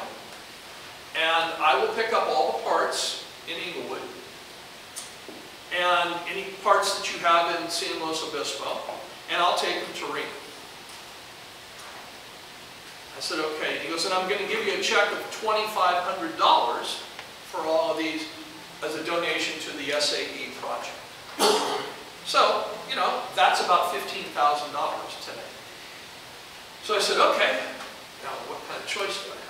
and I will pick up all the parts in Inglewood. And and any parts that you have in San Luis Obispo, and I'll take them to Reno. I said, okay. He goes, and I'm going to give you a check of $2,500 for all of these as a donation to the SAE project. So, you know, that's about $15,000 today. So I said, okay, now what kind of choice do I have?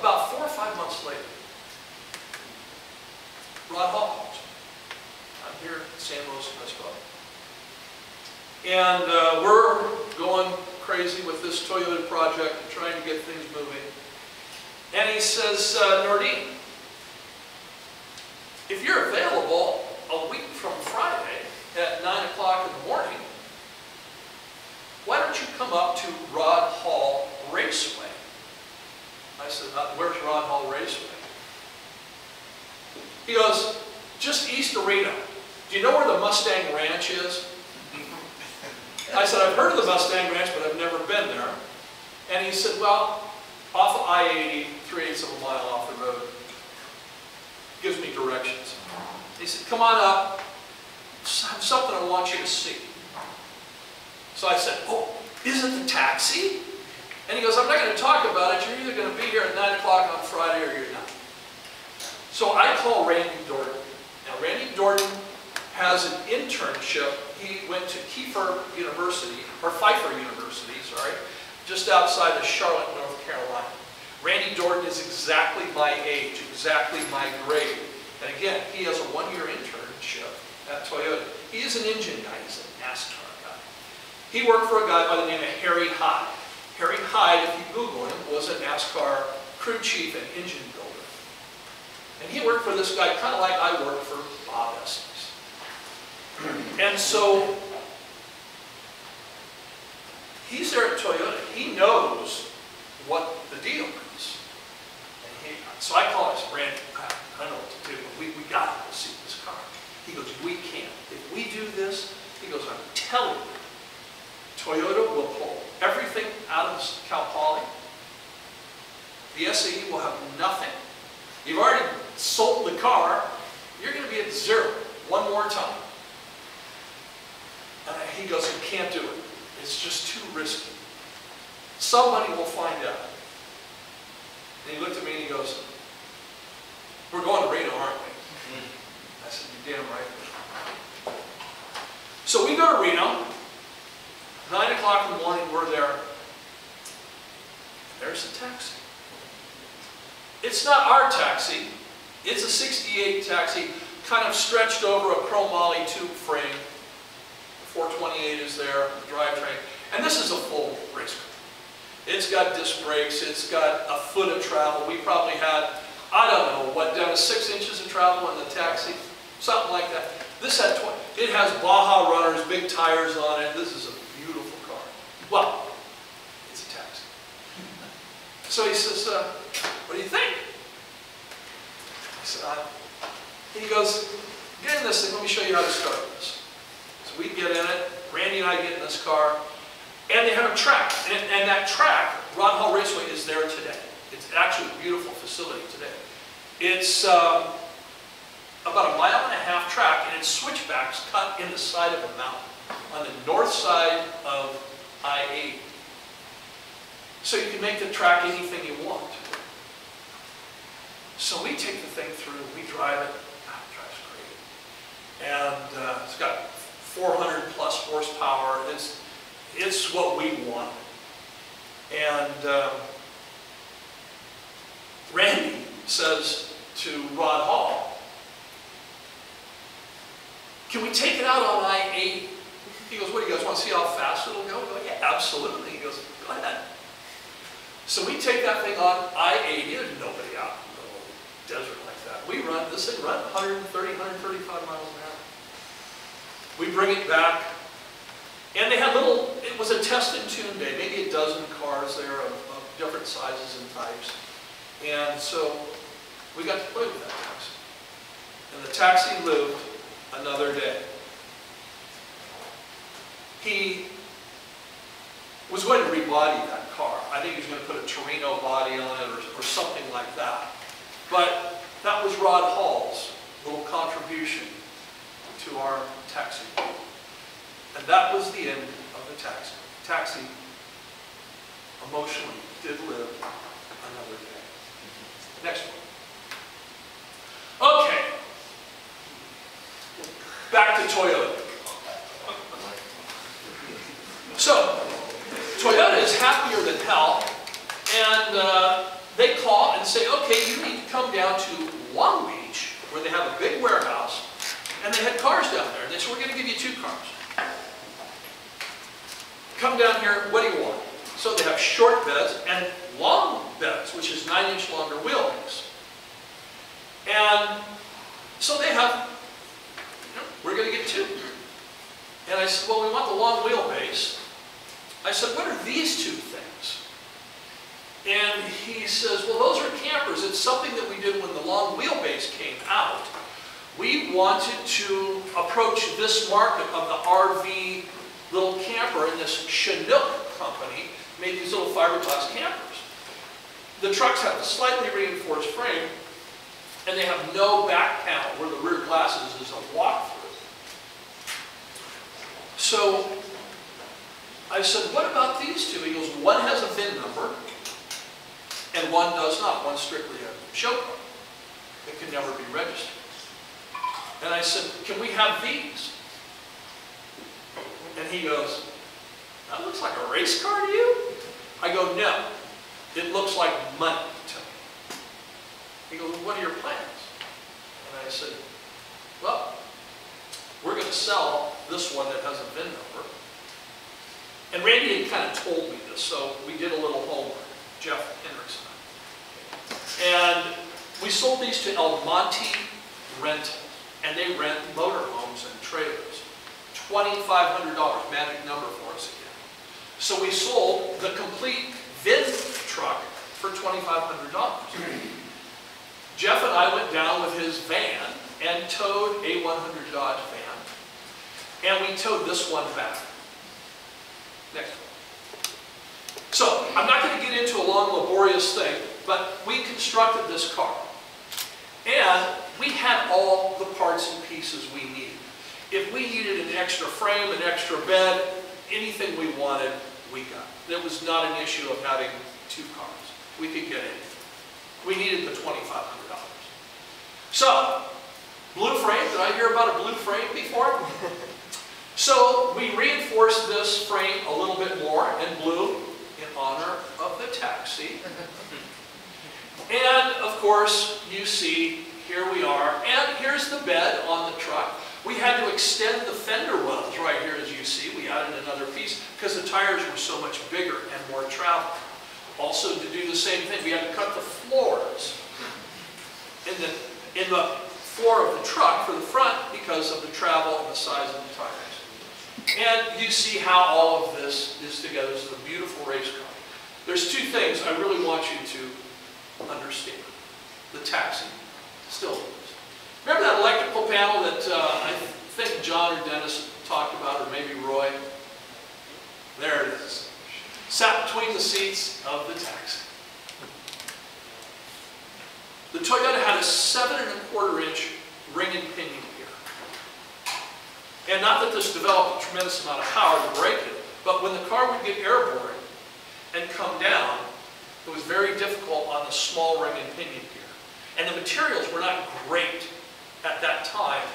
About four or five months later, Rod Hall. I'm here in San Luis Obispo. And uh, we're going crazy with this Toyota project and trying to get things moving. And he says, uh, Nordine, if you're available a week from Friday at 9 o'clock in the morning, why don't you come up to Rod Hall Raceway? I said, "Uh, where's Rod Hall Raceway? He goes, just east of Reno. Do you know where the Mustang Ranch is? I said, I've heard of the Mustang Ranch, but I've never been there. And he said, well, off of I-80, three eighths of a mile off the road. Gives me directions. He said, come on up. I have something I want you to see. So I said, oh, is it the taxi? And he goes, I'm not going to talk about it. You're either going to be here at 9 o'clock on Friday or you're not. So I call Randy Dorton. Now, Randy Dorton has an internship. He went to Kiefer University, or Pfeiffer University, sorry, just outside of Charlotte, North Carolina. Randy Dorton is exactly my age, exactly my grade. And again, he has a one-year internship at Toyota. He is an engine guy, he's a NASCAR guy. He worked for a guy by the name of Harry Hyde. Harry Hyde, if you Google him, was a NASCAR crew chief and engine builder. And he worked for this guy, kind of like I worked for Bob Estes. And so, he's there at Toyota. He knows what the deal is. And he, so I call said, Randy, I, I don't know what to do, but we, we got to go see this car. He goes, we can't. If we do this, he goes, I'm telling you, Toyota will pull everything out of Cal Poly. The SAE will have nothing. You've already sold the car. You're going to be at zero one more time. And he goes, you can't do it. It's just too risky. Somebody will find out. And he looked at me and he goes, we're going to Reno, aren't we? Mm. I said, you're damn right. So we go to Reno. Nine o'clock in the morning, we're there. There's a taxi. It's not our taxi. It's a 68 taxi, kind of stretched over a chromoly tube frame. The 428 is there, the drivetrain. And this is a full race car. It's got disc brakes, it's got a foot of travel. We probably had, I don't know, what, down to six inches of travel in the taxi, something like that. This had 20, it has Baja runners, big tires on it. This is a beautiful car. Well, it's a taxi. <laughs> So he says, uh, what do you think? I said, I, he goes, get in this thing, let me show you how to start this. So we get in it, Randy and I get in this car, and they had a track. And, and that track, Rod Hall Raceway, is there today. It's actually a beautiful facility today. It's um, about a mile and a half track, and it's switchbacks cut in the side of a mountain on the north side of I-80. So you can make the track anything you want. So we take the thing through, we drive it, God, it drives great. And uh, it's got 400 plus horsepower, it's, it's what we want. And um, Randy says to Rod Hall, can we take it out on I-80? He goes, what do you guys want to see how fast it'll go? Go, yeah, absolutely. He goes, go ahead. So we take that thing on I-80, there's nobody out in the desert like that. We run, this thing run 130, 135 miles an hour. We bring it back, and they had little, it was a test and tune day, maybe a dozen cars there of, of different sizes and types. And so we got to play with that taxi. And the taxi lived another day. He was going to rebody that car. I think he was going to put a Torino body on it or, or something like that. But that was Rod Hall's little contribution to our taxi. And that was the end of the taxi. Taxi emotionally did live another day. Next one. Okay. Back to Toyota. So, Toyota is happier than hell, and uh, they call and say, okay, you need to come down to Long Beach, where they have a big warehouse, and they had cars down there. They said, we're going to give you two cars. Come down here, what do you want? So they have short beds and long beds, which is nine inch longer wheelbase. And so they have, you know, we're going to get two. And I said, well, we want the long wheelbase. I said, what are these two things? And he says, well, those are campers. It's something that we did when the long wheelbase came out. We wanted to approach this market of the RV little camper, and this Chinook company made these little fiberglass campers. The trucks have a slightly reinforced frame, and they have no back panel where the rear glasses is a walk-through. So I said, what about these two? He goes, one has a VIN number, and one does not. One's strictly a show car. It can never be registered. And I said, can we have these? And he goes, that looks like a race car to you? I go, no. It looks like money to me. He goes, what are your plans? And I said, well, we're going to sell this one that has a VIN number. And Randy had kind of told me this, so we did a little homework, Jeff Hendrickson. And we sold these to El Monte Rental, and they rent motorhomes and trailers. $2,500, magic number for us again. So we sold the complete VIN truck for $2,500. Jeff and I went down with his van and towed a 100 Dodge van, and we towed this one back. Next one. So, I'm not going to get into a long, laborious thing, but we constructed this car. And we had all the parts and pieces we needed. If we needed an extra frame, an extra bed, anything we wanted, we got. It was not an issue of having two cars. We could get anything. We needed the $2,500. So, blue frame, did I hear about a blue frame before? <laughs> So we reinforced this frame a little bit more in blue in honor of the taxi. <laughs> And of course, you see, here we are. And here's the bed on the truck. We had to extend the fender wells right here, as you see. We added another piece because the tires were so much bigger and more travel. Also, to do the same thing, we had to cut the floors in the, in the floor of the truck for the front because of the travel and the size of the tires. And you see how all of this is together. This is a beautiful race car. There's two things I really want you to understand. The taxi still. Remember that electrical panel that uh, I think John or Dennis talked about, or maybe Roy? There it is. Sat between the seats of the taxi. The Toyota had a seven and a quarter inch ring and pinion gear. and not that this developed a tremendous amount of power to brake it, but when the car would get airborne and come down, it was very difficult on the small ring and pinion gear. And the materials were not great at that time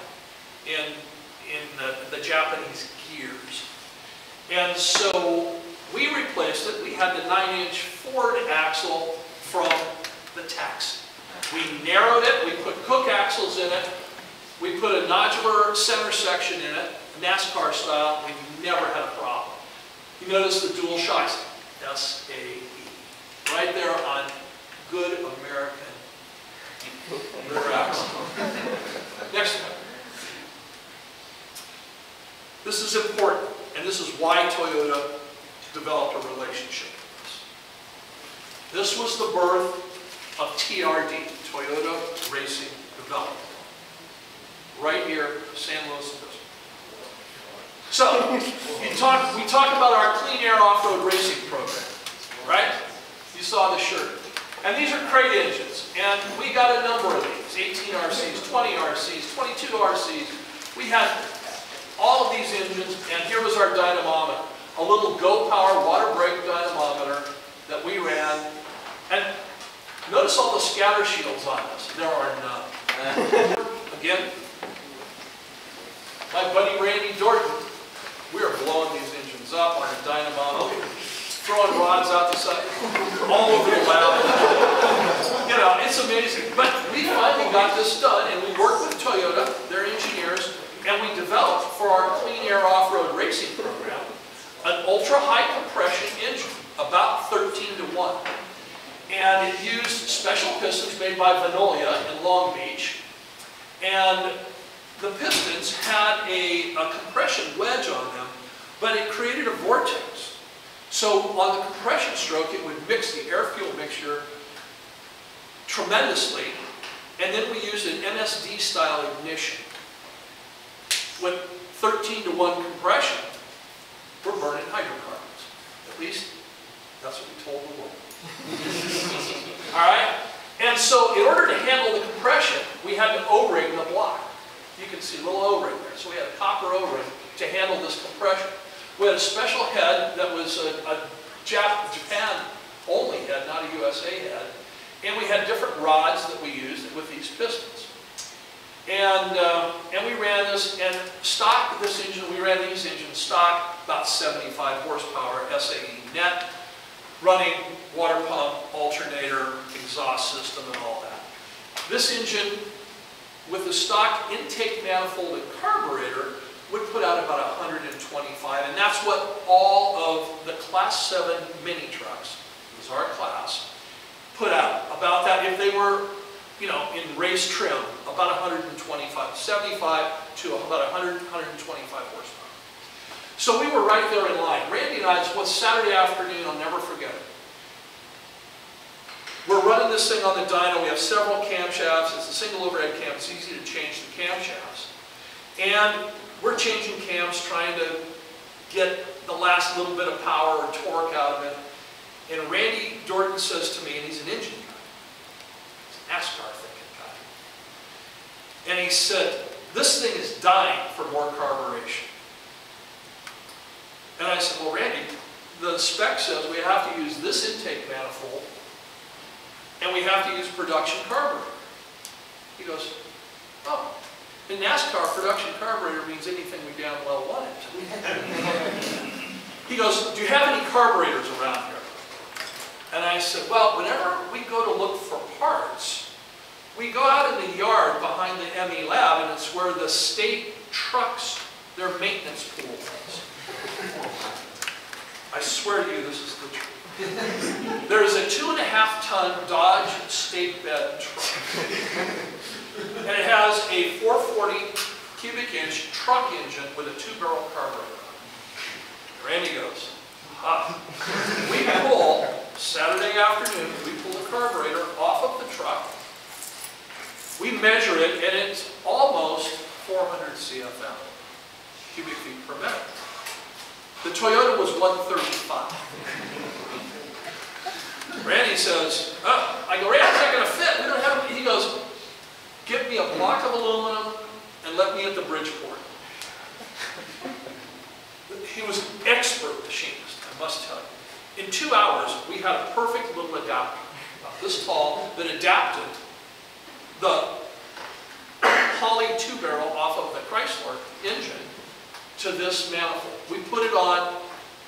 in, in the, the Japanese gears. And so we replaced it. We had the 9-inch Ford axle from the taxi. We narrowed it. We put Cook axles in it. We put a nodular center section in it, NASCAR style. We've never had a problem. You notice the dual shocks, S-A-E, right there on good American Next one. This is important, and this is why Toyota developed a relationship with us. This was the birth of TRD, Toyota Racing Development right here, San Luis Obispo. So, talk, we talk about our clean air off-road racing program, right? You saw the shirt. And these are crate engines, and we got a number of these, 18 RCs, 20 RCs, 22 RCs. We had all of these engines, and here was our dynamometer, a little Go Power water brake dynamometer that we ran. And notice all the scatter shields on this. There are none. <laughs> Again, my buddy Randy Dorton, we are blowing these engines up on a dynamometer, throwing rods out the side, all over the lab. You know, it's amazing. But we finally got this done, and we worked with Toyota, their engineers, and we developed for our Clean Air Off-Road Racing program an ultra-high compression engine, about 13 to 1. And it used special pistons made by Venolia in Long Beach. And the pistons had a, a compression wedge on them, but it created a vortex. So on the compression stroke, it would mix the air-fuel mixture tremendously, and then we used an MSD-style ignition. With 13 to 1 compression, we're burning hydrocarbons. At least, that's what we told the world. <laughs> All right? And so in order to handle the compression, we had to O-ring the block. You can see a little O-ring there. So we had a copper O-ring to handle this compression. We had a special head that was a, a Jap Japan only head, not a USA head. And we had different rods that we used with these pistons. And, um, and we ran this, and stock this engine, we ran these engines stock, about 75 horsepower SAE net, running water pump, alternator, exhaust system, and all that. This engine, with the stock intake manifold and carburetor, would put out about 125, and that's what all of the Class 7 mini trucks, is our class, put out. About that, if they were, you know, in race trim, about 125, 75 to about 100, 125 horsepower. So we were right there in line. Randy and I, it was Saturday afternoon, I'll never forget it. We're running this thing on the dyno. We have several camshafts. It's a single overhead cam. It's easy to change the camshafts. And we're changing cams, trying to get the last little bit of power or torque out of it. And Randy Dorton says to me, and he's an engine guy, he's an NASCAR thinking guy. And he said, this thing is dying for more carburation. And I said, well, Randy, the spec says we have to use this intake manifold and we have to use production carburetor. He goes, oh, in NASCAR, production carburetor means anything we damn well want it he goes, do you have any carburetors around here? And I said, well, whenever we go to look for parts, we go out in the yard behind the ME lab, and it's where the state trucks their maintenance pool is. I swear to you, this is the truth. There is a two and a half ton Dodge state bed truck. And it has a 440 cubic inch truck engine with a two barrel carburetor. Randy goes, ah. We pull, Saturday afternoon, we pull the carburetor off of the truck. We measure it and it's almost 400 CFM, cubic feet per minute. The Toyota was 135. Randy says, oh, I go, Randy, it's not going to fit. We don't have, he goes, give me a block of aluminum and let me at the Bridgeport. He was an expert machinist, I must tell you. In two hours, we had a perfect little adapter, about this tall, that adapted the Holley two-barrel off of the Chrysler engine to this manifold. We put it on,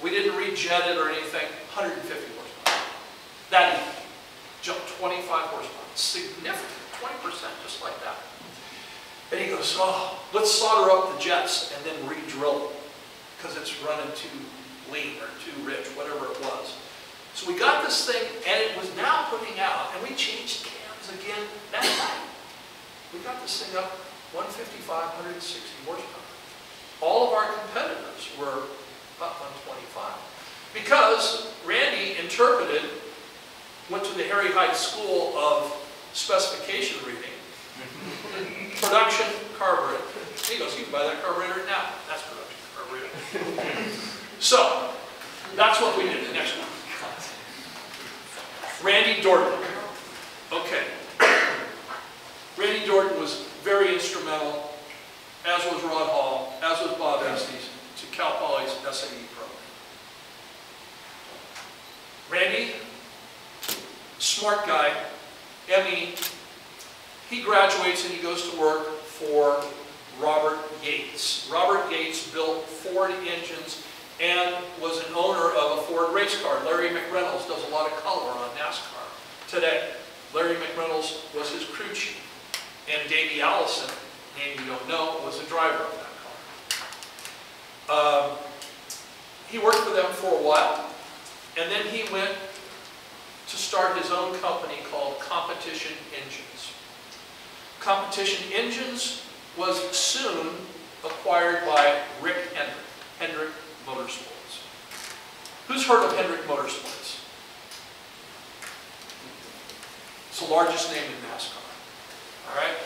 we didn't rejet it or anything, 150 horsepower. That. Jumped 25 horsepower. Significant, 20%, just like that. And he goes, oh, let's solder up the jets and then re-drill it because it's running too lean or too rich, whatever it was. So we got this thing and it was now putting out, and we changed cams again that night. We got this thing up 155, 160 horsepower. All of our competitors were about 125. Because Randy interpreted, went to the Harry Hyde School of Specification Reading, production carburetor. He goes, you can buy that carburetor now. That's production carburetor. so, that's what we did. Next one. Randy Dorton. Okay. Randy Dorton was very instrumental, as was Rod Hall, as was Bob Estes, to Cal Poly's SAE program. Randy, smart guy, ME, he graduates and he goes to work for Robert Yates. Robert Yates built Ford engines and was an owner of a Ford race car. Larry McReynolds does a lot of color on NASCAR today. Larry McReynolds was his crew chief. And Davey Allison, name you don't know, was the driver of that car. Um, he worked for them for a while, and then he went to start his own company called Competition Engines. Competition Engines was soon acquired by Rick Hendrick, Hendrick Motorsports. Who's heard of Hendrick Motorsports? It's the largest name in NASCAR. All right?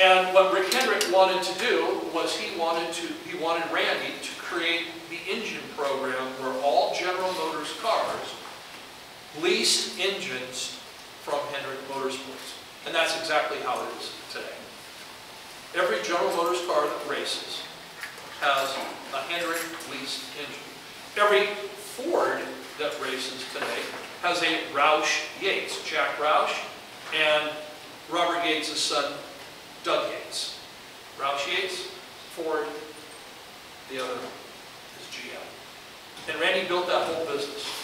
And what Rick Hendrick wanted to do was he wanted to he wanted Randy to create the engine program where all General Motors cars leased engines from Hendrick Motorsports. And that's exactly how it is today. Every General Motors car that races has a Hendrick leased engine. Every Ford that races today has a Roush Yates, Jack Roush, and Robert Yates' son, Doug Yates. Roush Yates, Ford, the other is GM. And Randy built that whole business.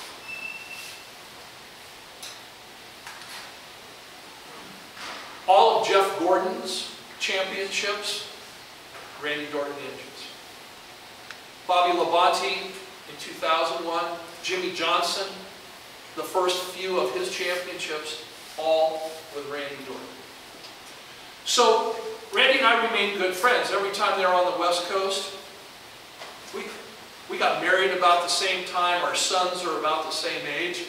All of Jeff Gordon's championships, Randy Dorton engines. Bobby Labonte in 2001, Jimmie Johnson, the first few of his championships, all with Randy Dorton. So Randy and I remained good friends. Every time they were on the West Coast, we, we got married about the same time. Our sons are about the same age.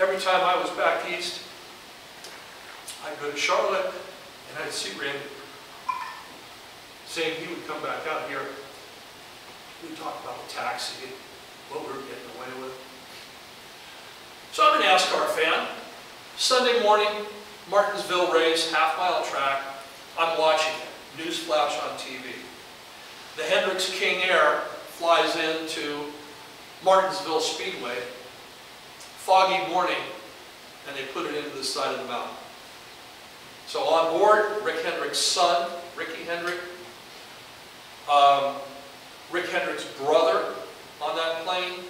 Every time I was back east, I'd go to Charlotte and I'd see Randy. saying he would come back out here. We'd talk about the taxi, what we were getting away with. So I'm a NASCAR fan. Sunday morning, Martinsville race, half mile track. I'm watching it. News flash on TV. The Hendrick's King Air flies into Martinsville Speedway. Foggy morning, and they put it into the side of the mountain. So on board, Rick Hendrick's son, Ricky Hendrick, um, Rick Hendrick's brother on that plane,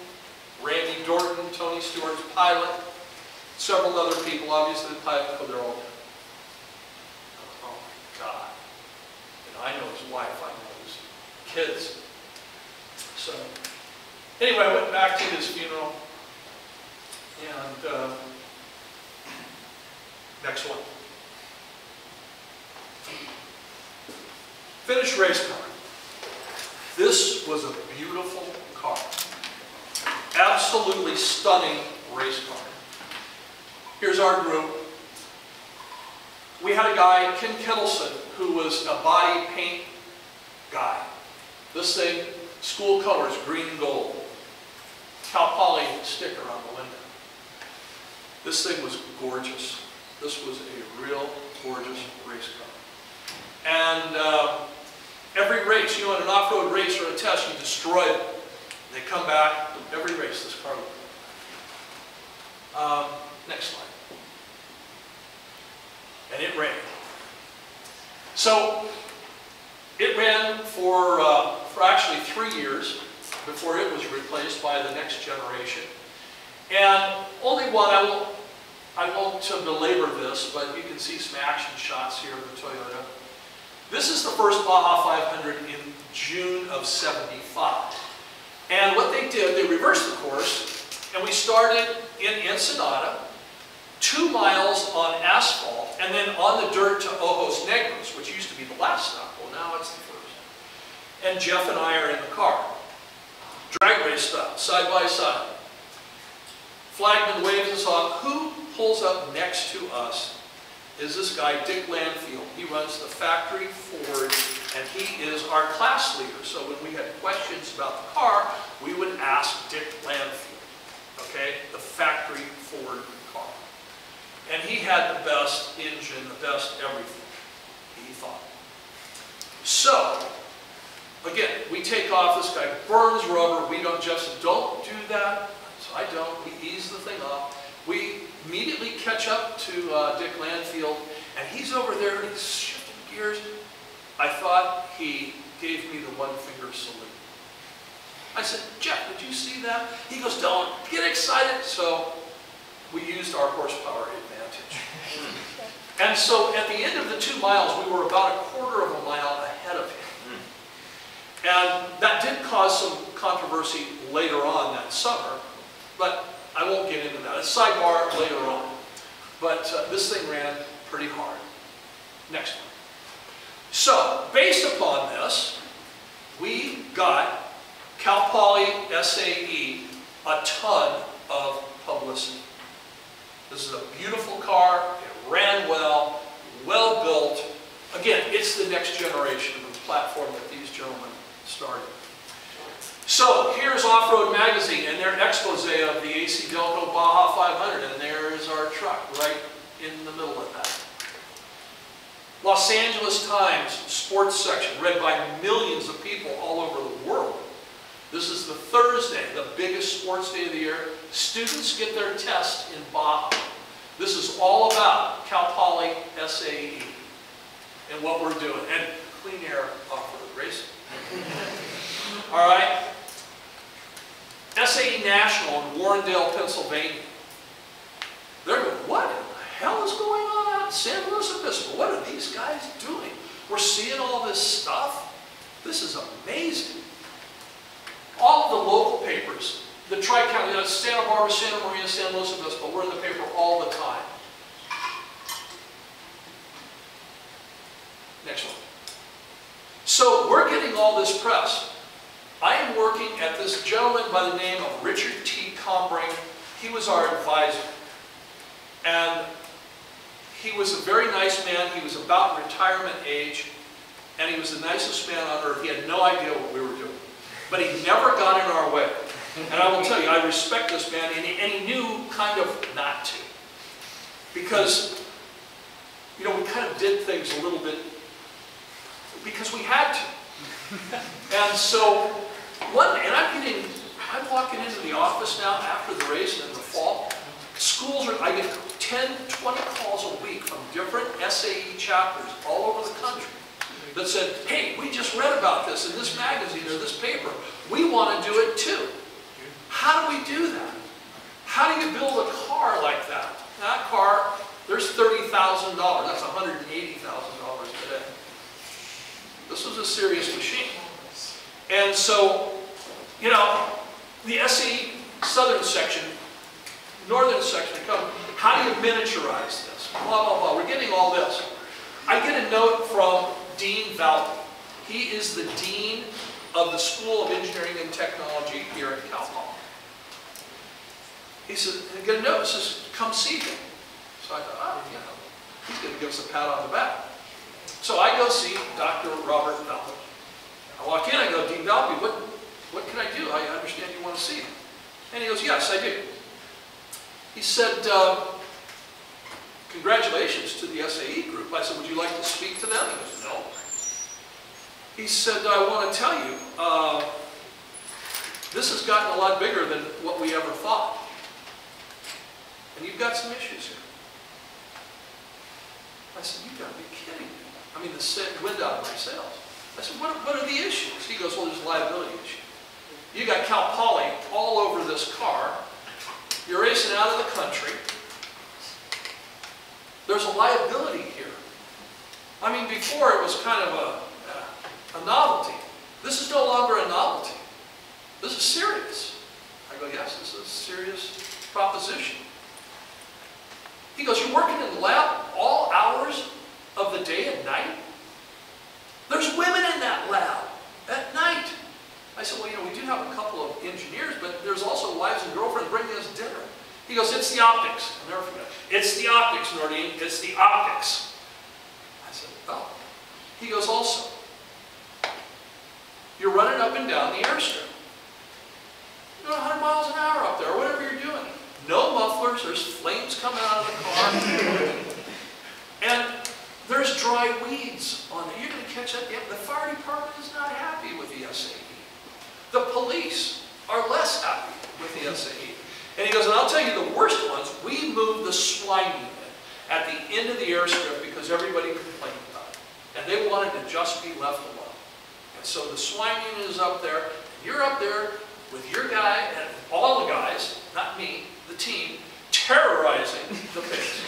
Randy Dorton, Tony Stewart's pilot, several other people, obviously the pilot, they're all dead. Oh my God. And I know his wife, I know his kids. So, anyway, I went back to his funeral. And uh, next one. Finished race car. This was a beautiful car. Absolutely stunning race car. Here's our group. We had a guy, Ken Kettleson, who was a body paint guy. This thing, school colors, green and gold. Cal Poly sticker on the window. This thing was gorgeous. This was a real gorgeous race car. And uh, every race, you know, in an off-road race or a test, you destroy it. They come back, every race this car. Um, next slide. And it ran. So, it ran for, uh, for actually three years before it was replaced by the next generation. And only one, I won't, I won't belabor this, but you can see some action shots here of the Toyota. This is the first Baja 500 in June of 75. And what they did, they reversed the course, and we started in Ensenada, two miles on asphalt, and then on the dirt to Ojos Negros, which used to be the last stop. Well, now it's the first. And Jeff and I are in the car. Drag race style, side by side. Flagman waves us off. Who pulls up next to us is this guy, Dick Landfield. He runs the factory Ford, and he is our class leader. So when we had questions about the car, we would ask Dick Landfield. okay? The factory Ford car. And he had the best engine, the best everything, he thought. So, again, we take off, this guy burns rubber, we don't just, don't do that. So I don't, we ease the thing off. We immediately catch up to uh, Dick Landfield, and he's over there, and he's shifting gears. I thought he gave me the one finger salute. I said, Jeff, did you see that? He goes, don't get excited. So we used our horsepower advantage. <laughs> And so at the end of the two miles, we were about a quarter of a mile ahead of him. And that did cause some controversy later on that summer, but I won't get into that. A sidebar later on. But uh, this thing ran pretty hard. Next one. So, based upon this, we got Cal Poly SAE a ton of publicity. This is a beautiful car, it ran well, well built. Again, it's the next generation of the platform that these gentlemen started. So here's Off-Road Magazine and their expose of the AC Delco Baja 500, and there is our truck right in the middle of that. Los Angeles Times sports section, read by millions of people all over the world. This is the Thursday, the biggest sports day of the year. Students get their test in Baja. This is all about Cal Poly SAE and what we're doing, and clean air off-road racing. <laughs> All right? SAE National in Warrendale, Pennsylvania. They're going, what in the hell is going on in San Luis Obispo? What are these guys doing? We're seeing all this stuff. This is amazing. All the local papers, the Tri-County, you know, Santa Barbara, Santa Maria, San Luis Obispo, we're in the paper all the time. Next one. So we're getting all this press. I am working at this gentleman by the name of Richard T. Combring. He was our advisor. And he was a very nice man. He was about retirement age. And he was the nicest man on earth. He had no idea what we were doing. But he never got in our way. And I will tell you, I respect this man, and he, and he knew kind of not to. Because, you know, we kind of did things a little bit because we had to. <laughs> and so, and I'm getting, I'm walking into the office now after the race in the fall. Schools are, I get 10, 20 calls a week from different SAE chapters all over the country that said, hey, we just read about this in this magazine or this paper. We want to do it too. How do we do that? How do you build a car like that? That car, there's $30,000. That's $180,000 today. This was a serious machine. And so, you know, the SAE southern section, northern section, come, how do you miniaturize this? Blah, blah, blah. We're getting all this. I get a note from Dean Valpey. He is the dean of the School of Engineering and Technology here at Cal Poly. He says, I get a note, says, come see him. So I thought, oh, you know, he's going to give us a pat on the back. So I go see Dr. Robert Valpey. I walk in, I go, Dean Valpey, what, what can I do? I understand you want to see. And he goes, yes, I do. He said, uh, congratulations to the SAE group. I said, would you like to speak to them? He goes, no. He said, I want to tell you, uh, this has gotten a lot bigger than what we ever thought. And you've got some issues here. I said, you've got to be kidding me. I mean, the wind out of my sails. I said, what, what are the issues? He goes, well, there's a liability issue. You got Cal Poly all over this car. You're racing out of the country. There's a liability here. I mean, before it was kind of a, a novelty. This is no longer a novelty. This is serious. I go, yes, this is a serious proposition. He goes, you're working in the lab all hours of the day and night? There's women in that lab at night. I said, well, you know, we do have a couple of engineers, but there's also wives and girlfriends bringing us dinner. He goes, it's the optics. I'll never forget. It's the optics, Nordine. It's the optics. I said, oh. He goes, also, you're running up and down the airstrip. You're 100 miles an hour up there, or whatever you're doing. No mufflers. there's flames coming out of the car. <laughs> And there's dry weeds on it. You're gonna catch that. The fire department is not happy with the SAE. The police are less happy with the SAE. And he goes, and I'll tell you the worst ones, we moved the swine unit at the end of the airstrip because everybody complained about it. And they wanted to just be left alone. And so the swine unit is up there, and you're up there with your guy and all the guys, not me, the team, terrorizing the pigs.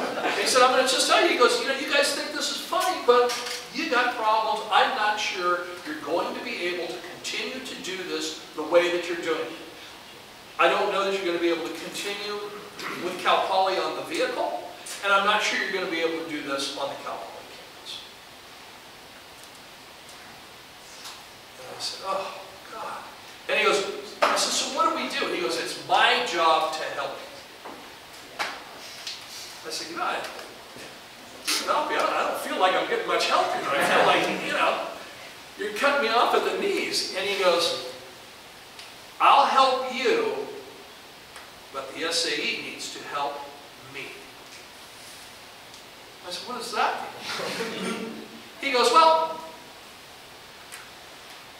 <laughs> He said, I'm going to just tell you, he goes, you know, you guys think this is funny, but you got problems. I'm not sure you're going to be able to continue to do this the way that you're doing it. I don't know that you're going to be able to continue with Cal Poly on the vehicle, and I'm not sure you're going to be able to do this on the Cal Poly campus. And I said, oh, God. And he goes, I said, so what do we do? And he goes, it's my job to help you. I said, you know, I. I don't, feel like I'm getting much help here. I feel like, you know, you're cutting me off at the knees. And he goes, I'll help you, but the SAE needs to help me. I said, what does that <laughs> he goes, well,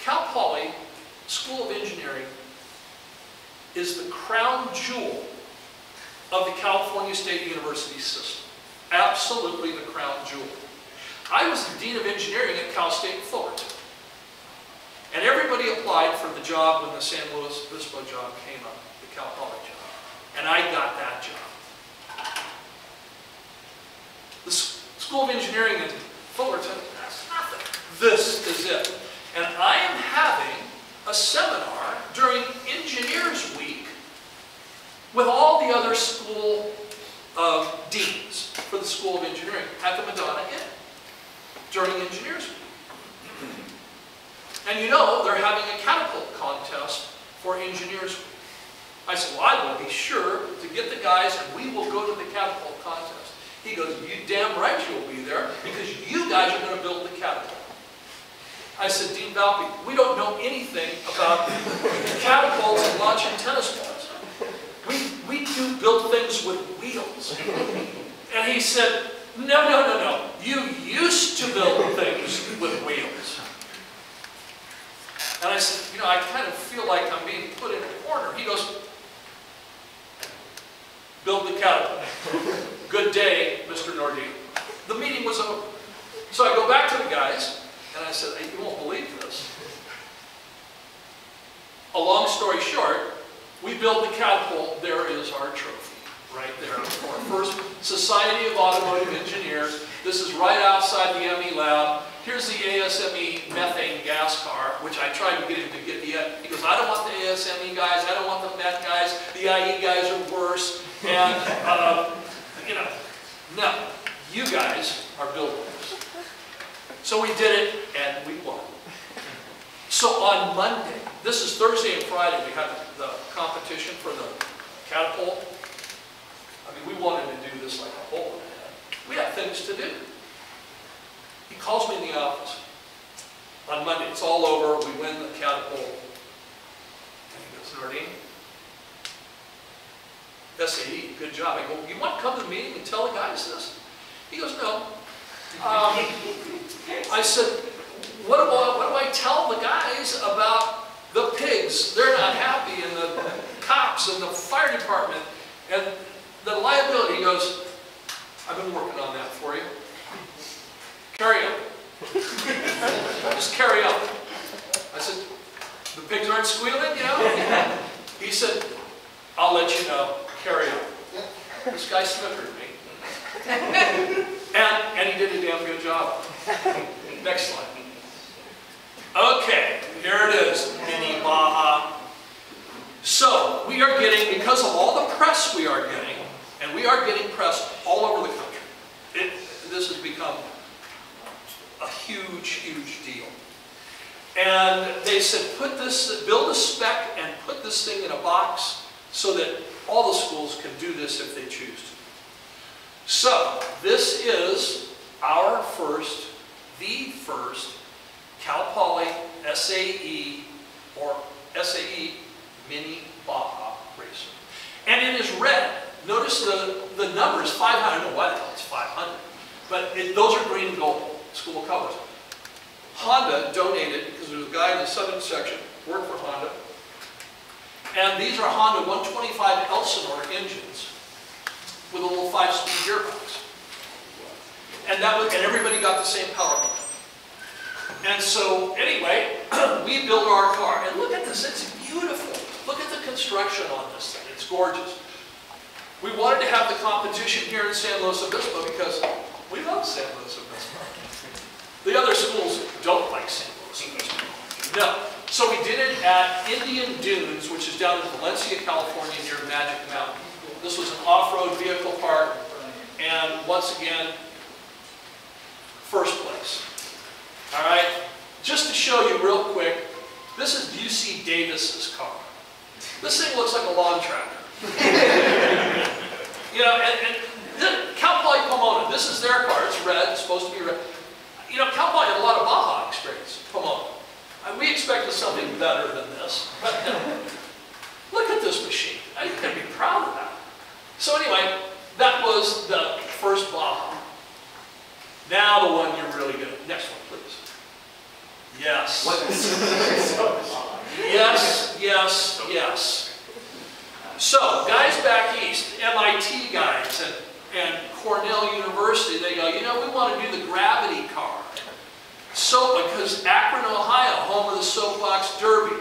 Cal Poly School of Engineering is the crown jewel of the California State University system. Absolutely the crown jewel. I was the Dean of Engineering at Cal State Fullerton. And everybody applied for the job when the San Luis Obispo job came up, the Cal Poly job. And I got that job. The School of Engineering in Fullerton, that's nothing. This is it. And I am having a seminar during Engineers Week with all the other school uh, deans for the School of Engineering at the Madonna Inn during Engineers Week. And you know, they're having a catapult contest for Engineers Week. I said, well, I will be sure to get the guys and we will go to the catapult contest. He goes, you damn right you'll be there because you guys are going to build the catapult. I said, Dean Valpey, we don't know anything about catapults and launching tennis balls. We, we do build things with wheels. And he said, no, no, no, no. You used to build things with wheels. And I said, you know, I kind of feel like I'm being put in a corner. He goes, build the catapult. Good day, Mr. Nordine. The meeting was over. So I go back to the guys, and I said, hey, you won't believe this. A long story short, we built the catapult. There is our trophy, right there. Our first Society of Automotive Engineers. This is right outside the ME lab. Here's the ASME methane gas car, which I tried to get him to get the, he goes, I don't want the ASME guys, I don't want the MET guys, the IE guys are worse. And, uh, you know, no, you guys are building this. So we did it, and we won. So on Monday, this is Thursday and Friday, we had the competition for the catapult. I mean, we wanted to do this like a whole. We had things to do. He calls me in the office. On Monday, it's all over, we win the catapult. And he goes, Nardine, SAE, good job. I go, you want to come to the meeting and tell the guys this? He goes, no. Um, I said, what do I, what do I tell the guys about the pigs? They're not happy, and the cops, and the fire department, and the liability. He goes, I've been working on that for you. Carry on. <laughs> Just carry on. I said, the pigs aren't squealing, you know? He said, I'll let you know. Carry on. This guy snookered me. <laughs> And, and he did a damn good job. Next slide. Okay, here it is, mini Baja. So, we are getting, because of all the press we are getting, and we are getting press all over the country, it, this has become a huge, huge deal. And they said, put this, build a spec and put this thing in a box so that all the schools can do this if they choose to. So, this is our first, the first Cal Poly SAE or SAE Mini Baja Racer. And it is red. Notice the, the number is 500. I don't know why the hell it's 500. But it, those are green and gold, school colors. Honda donated, because there's a guy in the southern section, worked for Honda. And these are Honda 125 Elsinore engines with a little five-speed gearbox. And that was, and everybody got the same power. And so, anyway, <clears throat> we built our car, and look at this, it's beautiful. Look at the construction on this thing, it's gorgeous. We wanted to have the competition here in San Luis Obispo because we love San Luis Obispo. The other schools don't like San Luis Obispo. No. So we did it at Indian Dunes, which is down in Valencia, California, near Magic Mountain. This was an off-road vehicle park, and once again, first place. All right? Just to show you real quick, this is UC Davis's car. This thing looks like a lawn tractor. <laughs> you know, and, and Cal Poly Pomona, this is their car. It's red. It's supposed to be red. You know, Cal Poly had a lot of Baja experience, Pomona. And we expected something better than this. But no. Look at this machine. Going to be proud of that. So anyway, that was the first Baja. Now the one you're really good. Next one, please. Yes. <laughs> Yes, yes, yes. So, guys back east, MIT guys and, and Cornell University, they go, you know, we want to do the gravity car. So, because Akron, Ohio, home of the soapbox derby.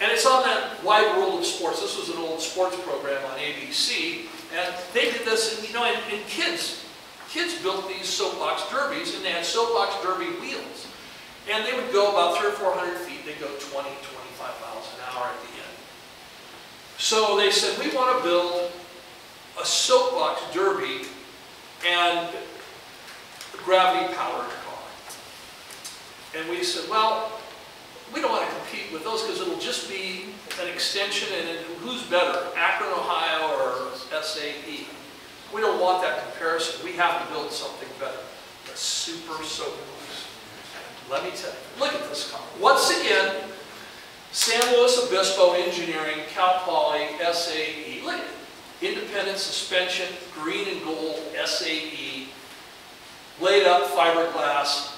And it's on that wide world of sports. This was an old sports program on ABC. And they did this, and you know, and, and kids, kids built these soapbox derbies, and they had soapbox derby wheels. And they would go about three or 400 feet. They'd go 20, 25 miles an hour at the end. So they said, we want to build a soapbox derby and a gravity-powered car. And we said, well, we don't want to compete with those because it'll just be an extension and who's better, Akron, Ohio or SAE? We don't want that comparison. We have to build something better. The super soapbox. Let me tell you, look at this car. Once again, San Luis Obispo Engineering, Cal Poly, SAE. Look at it. Independent suspension, green and gold, SAE, laid up fiberglass,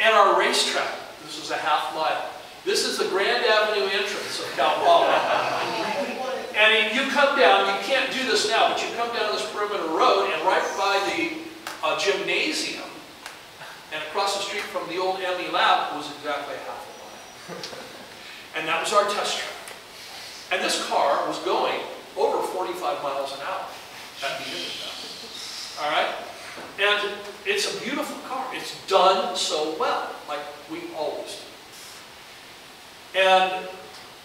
and our racetrack. This is a half mile. This is the Grand Avenue entrance of Cal Poly. And you come down, you can't do this now, but you come down this perimeter road and right by the uh, gymnasium and across the street from the old ME lab was exactly half a mile. <laughs> And that was our test track. And this car was going over 45 miles an hour at the that. All right? And it's a beautiful car. It's done so well, like we always do. And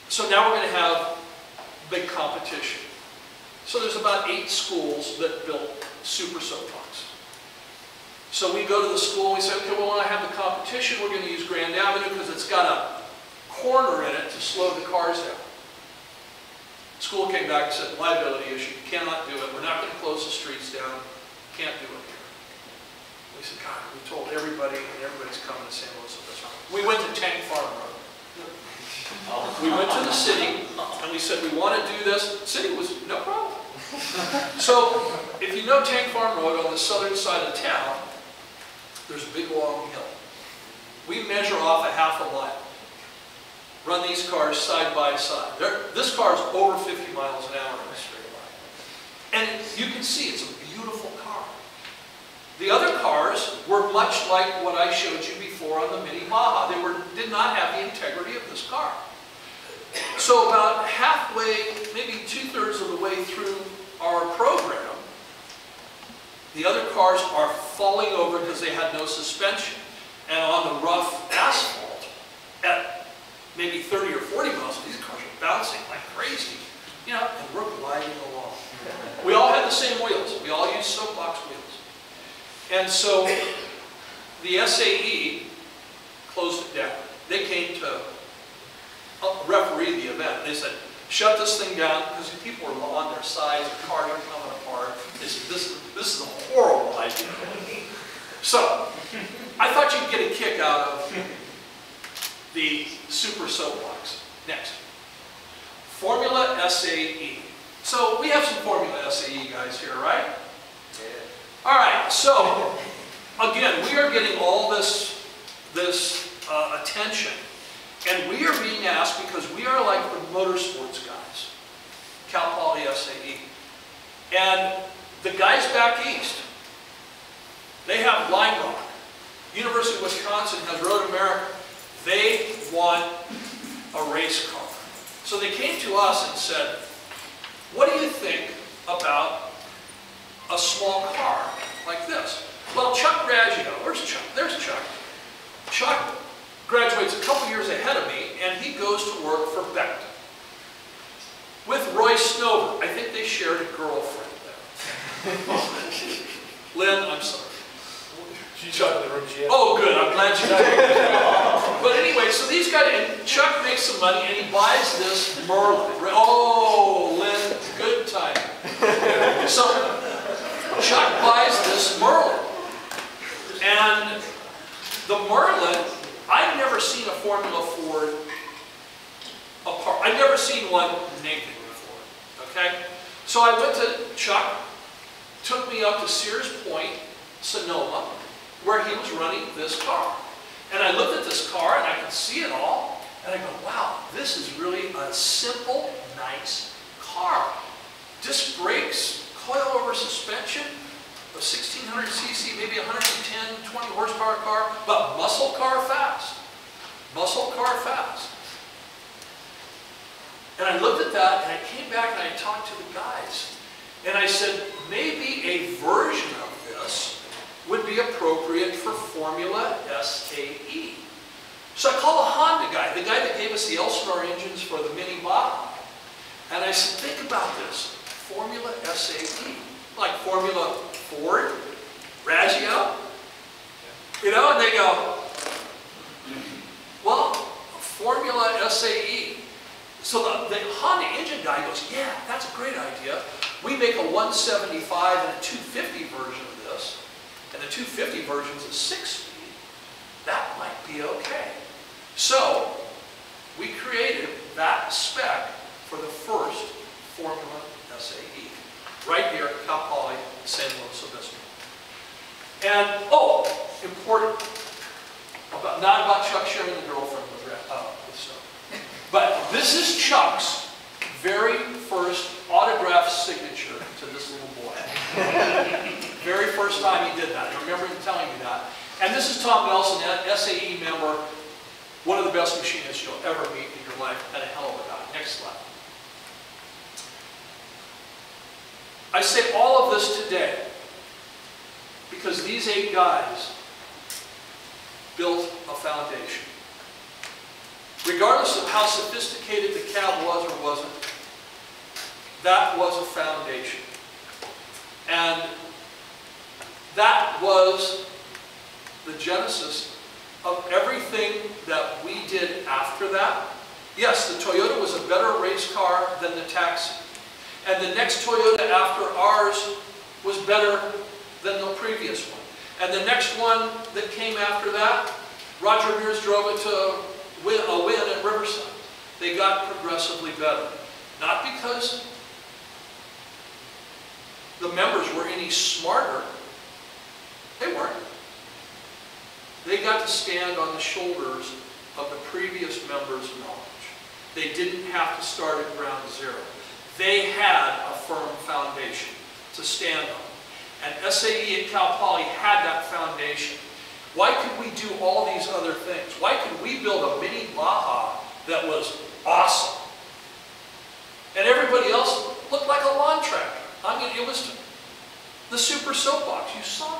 so now we're going to have big competition. So there's about eight schools that built super soapbox. So we go to the school, we say, okay, we want to have the competition, we're going to use Grand Avenue because it's got a corner in it to slow the cars down. School came back and said, liability issue, you cannot do it, we're not going to close the streets down, can't do it here. We said, God, we told everybody, and everybody's coming to San Luis Obispo. We went to Tank Farm Road. We went to the city, and we said, we want to do this. The City was, no problem. So, if you know Tank Farm Road on the southern side of town, there's a big long hill. We measure off a half a mile. Run these cars side by side. They're- this car is over 50 miles an hour in a straight line. And you can see it's a beautiful car. The other cars were much like what I showed you before on the Mini Baja. They were, did not have the integrity of this car. So about halfway, maybe two-thirds of the way through our program, the other cars are falling over because they had no suspension. And on the rough asphalt, at maybe 30 or 40 miles, these cars are bouncing like crazy. You know, and we're gliding along. We all had the same wheels. We all used soapbox wheels. And so the SAE closed it down. They came to uh, referee the event. They said, shut this thing down because people were on their sides, the cars are coming apart. They this, this is a horrible idea. So, I thought you'd get a kick out of the super soapbox. Next. Formula SAE. So we have some Formula SAE guys here, right? Yeah. All right, so, again, we are getting all this, this uh, attention, and we are being asked because we are like the motorsports guys, Cal Poly SAE. And the guys back east, they have Lime Rock. University of Wisconsin has Road America. They want a race car. So they came to us and said, what do you think about a small car like this? Well, Chuck Raggio, where's Chuck? There's Chuck. Chuck graduates a couple years ahead of me, and he goes to work for Becton with Roy Snover. I think they shared a girlfriend there. <laughs> Lynn, I'm sorry. She's out of the room, she. Oh, good, I'm glad you did. But anyway, so these guys, and Chuck makes some money and he buys this Merlyn. Oh, Lynn, good time. So Chuck buys this Merlyn. And the Merlyn, I've never seen a Formula Ford apart. I've never seen one naked okay? So I went to Chuck, took me up to Sears Point, Sonoma, where he was running this car. And I looked at this car and I could see it all, and I go, wow, this is really a simple, nice car. Disc brakes, coil-over suspension, a 1600 cc, maybe 110, 20 horsepower car, but muscle car fast. Muscle car fast. And I looked at that and I came back and I talked to the guys. And I said, maybe a version of this would be appropriate for Formula SAE. So I called a Honda guy, the guy that gave us the Elsinore engines for the Mini Baja. And I said, think about this, Formula SAE, like Formula Ford, Raggio, you know, and they go, well, Formula SAE. So the, the Honda engine guy goes, yeah, that's a great idea. We make a 175 and a 250 version of this, and the 250 version is a six-speed. That might be okay. So we created that spec for the first Formula SAE, right here at Cal Poly San Luis Obispo. And, oh, important, about, not about Chuck sharing the girlfriend with, uh, with. But this is Chuck's very first autograph signature to this little boy. <laughs> very first time he did that. I remember him telling me that. And this is Tom Nelson, SAE member, one of the best machinists you'll ever meet in your life, and a hell of a guy. Next slide. I say all of this today because these eight guys built a foundation. Regardless of how sophisticated the cab was or wasn't, that was a foundation. And that was the genesis of everything that we did after that. Yes, the Toyota was a better race car than the Taxi. And the next Toyota after ours was better than the previous one. And the next one that came after that, Roger Mears drove it to win, a win at Riverside. They got progressively better. Not because the members were any smarter. They weren't. They got to stand on the shoulders of the previous members' knowledge. They didn't have to start at ground zero. They had a firm foundation to stand on. And SAE at Cal Poly had that foundation. Why could we do all these other things? Why could we build a mini Baja that was awesome? And everybody else looked like a lawn tractor. I mean, it was the super soapbox. You saw that.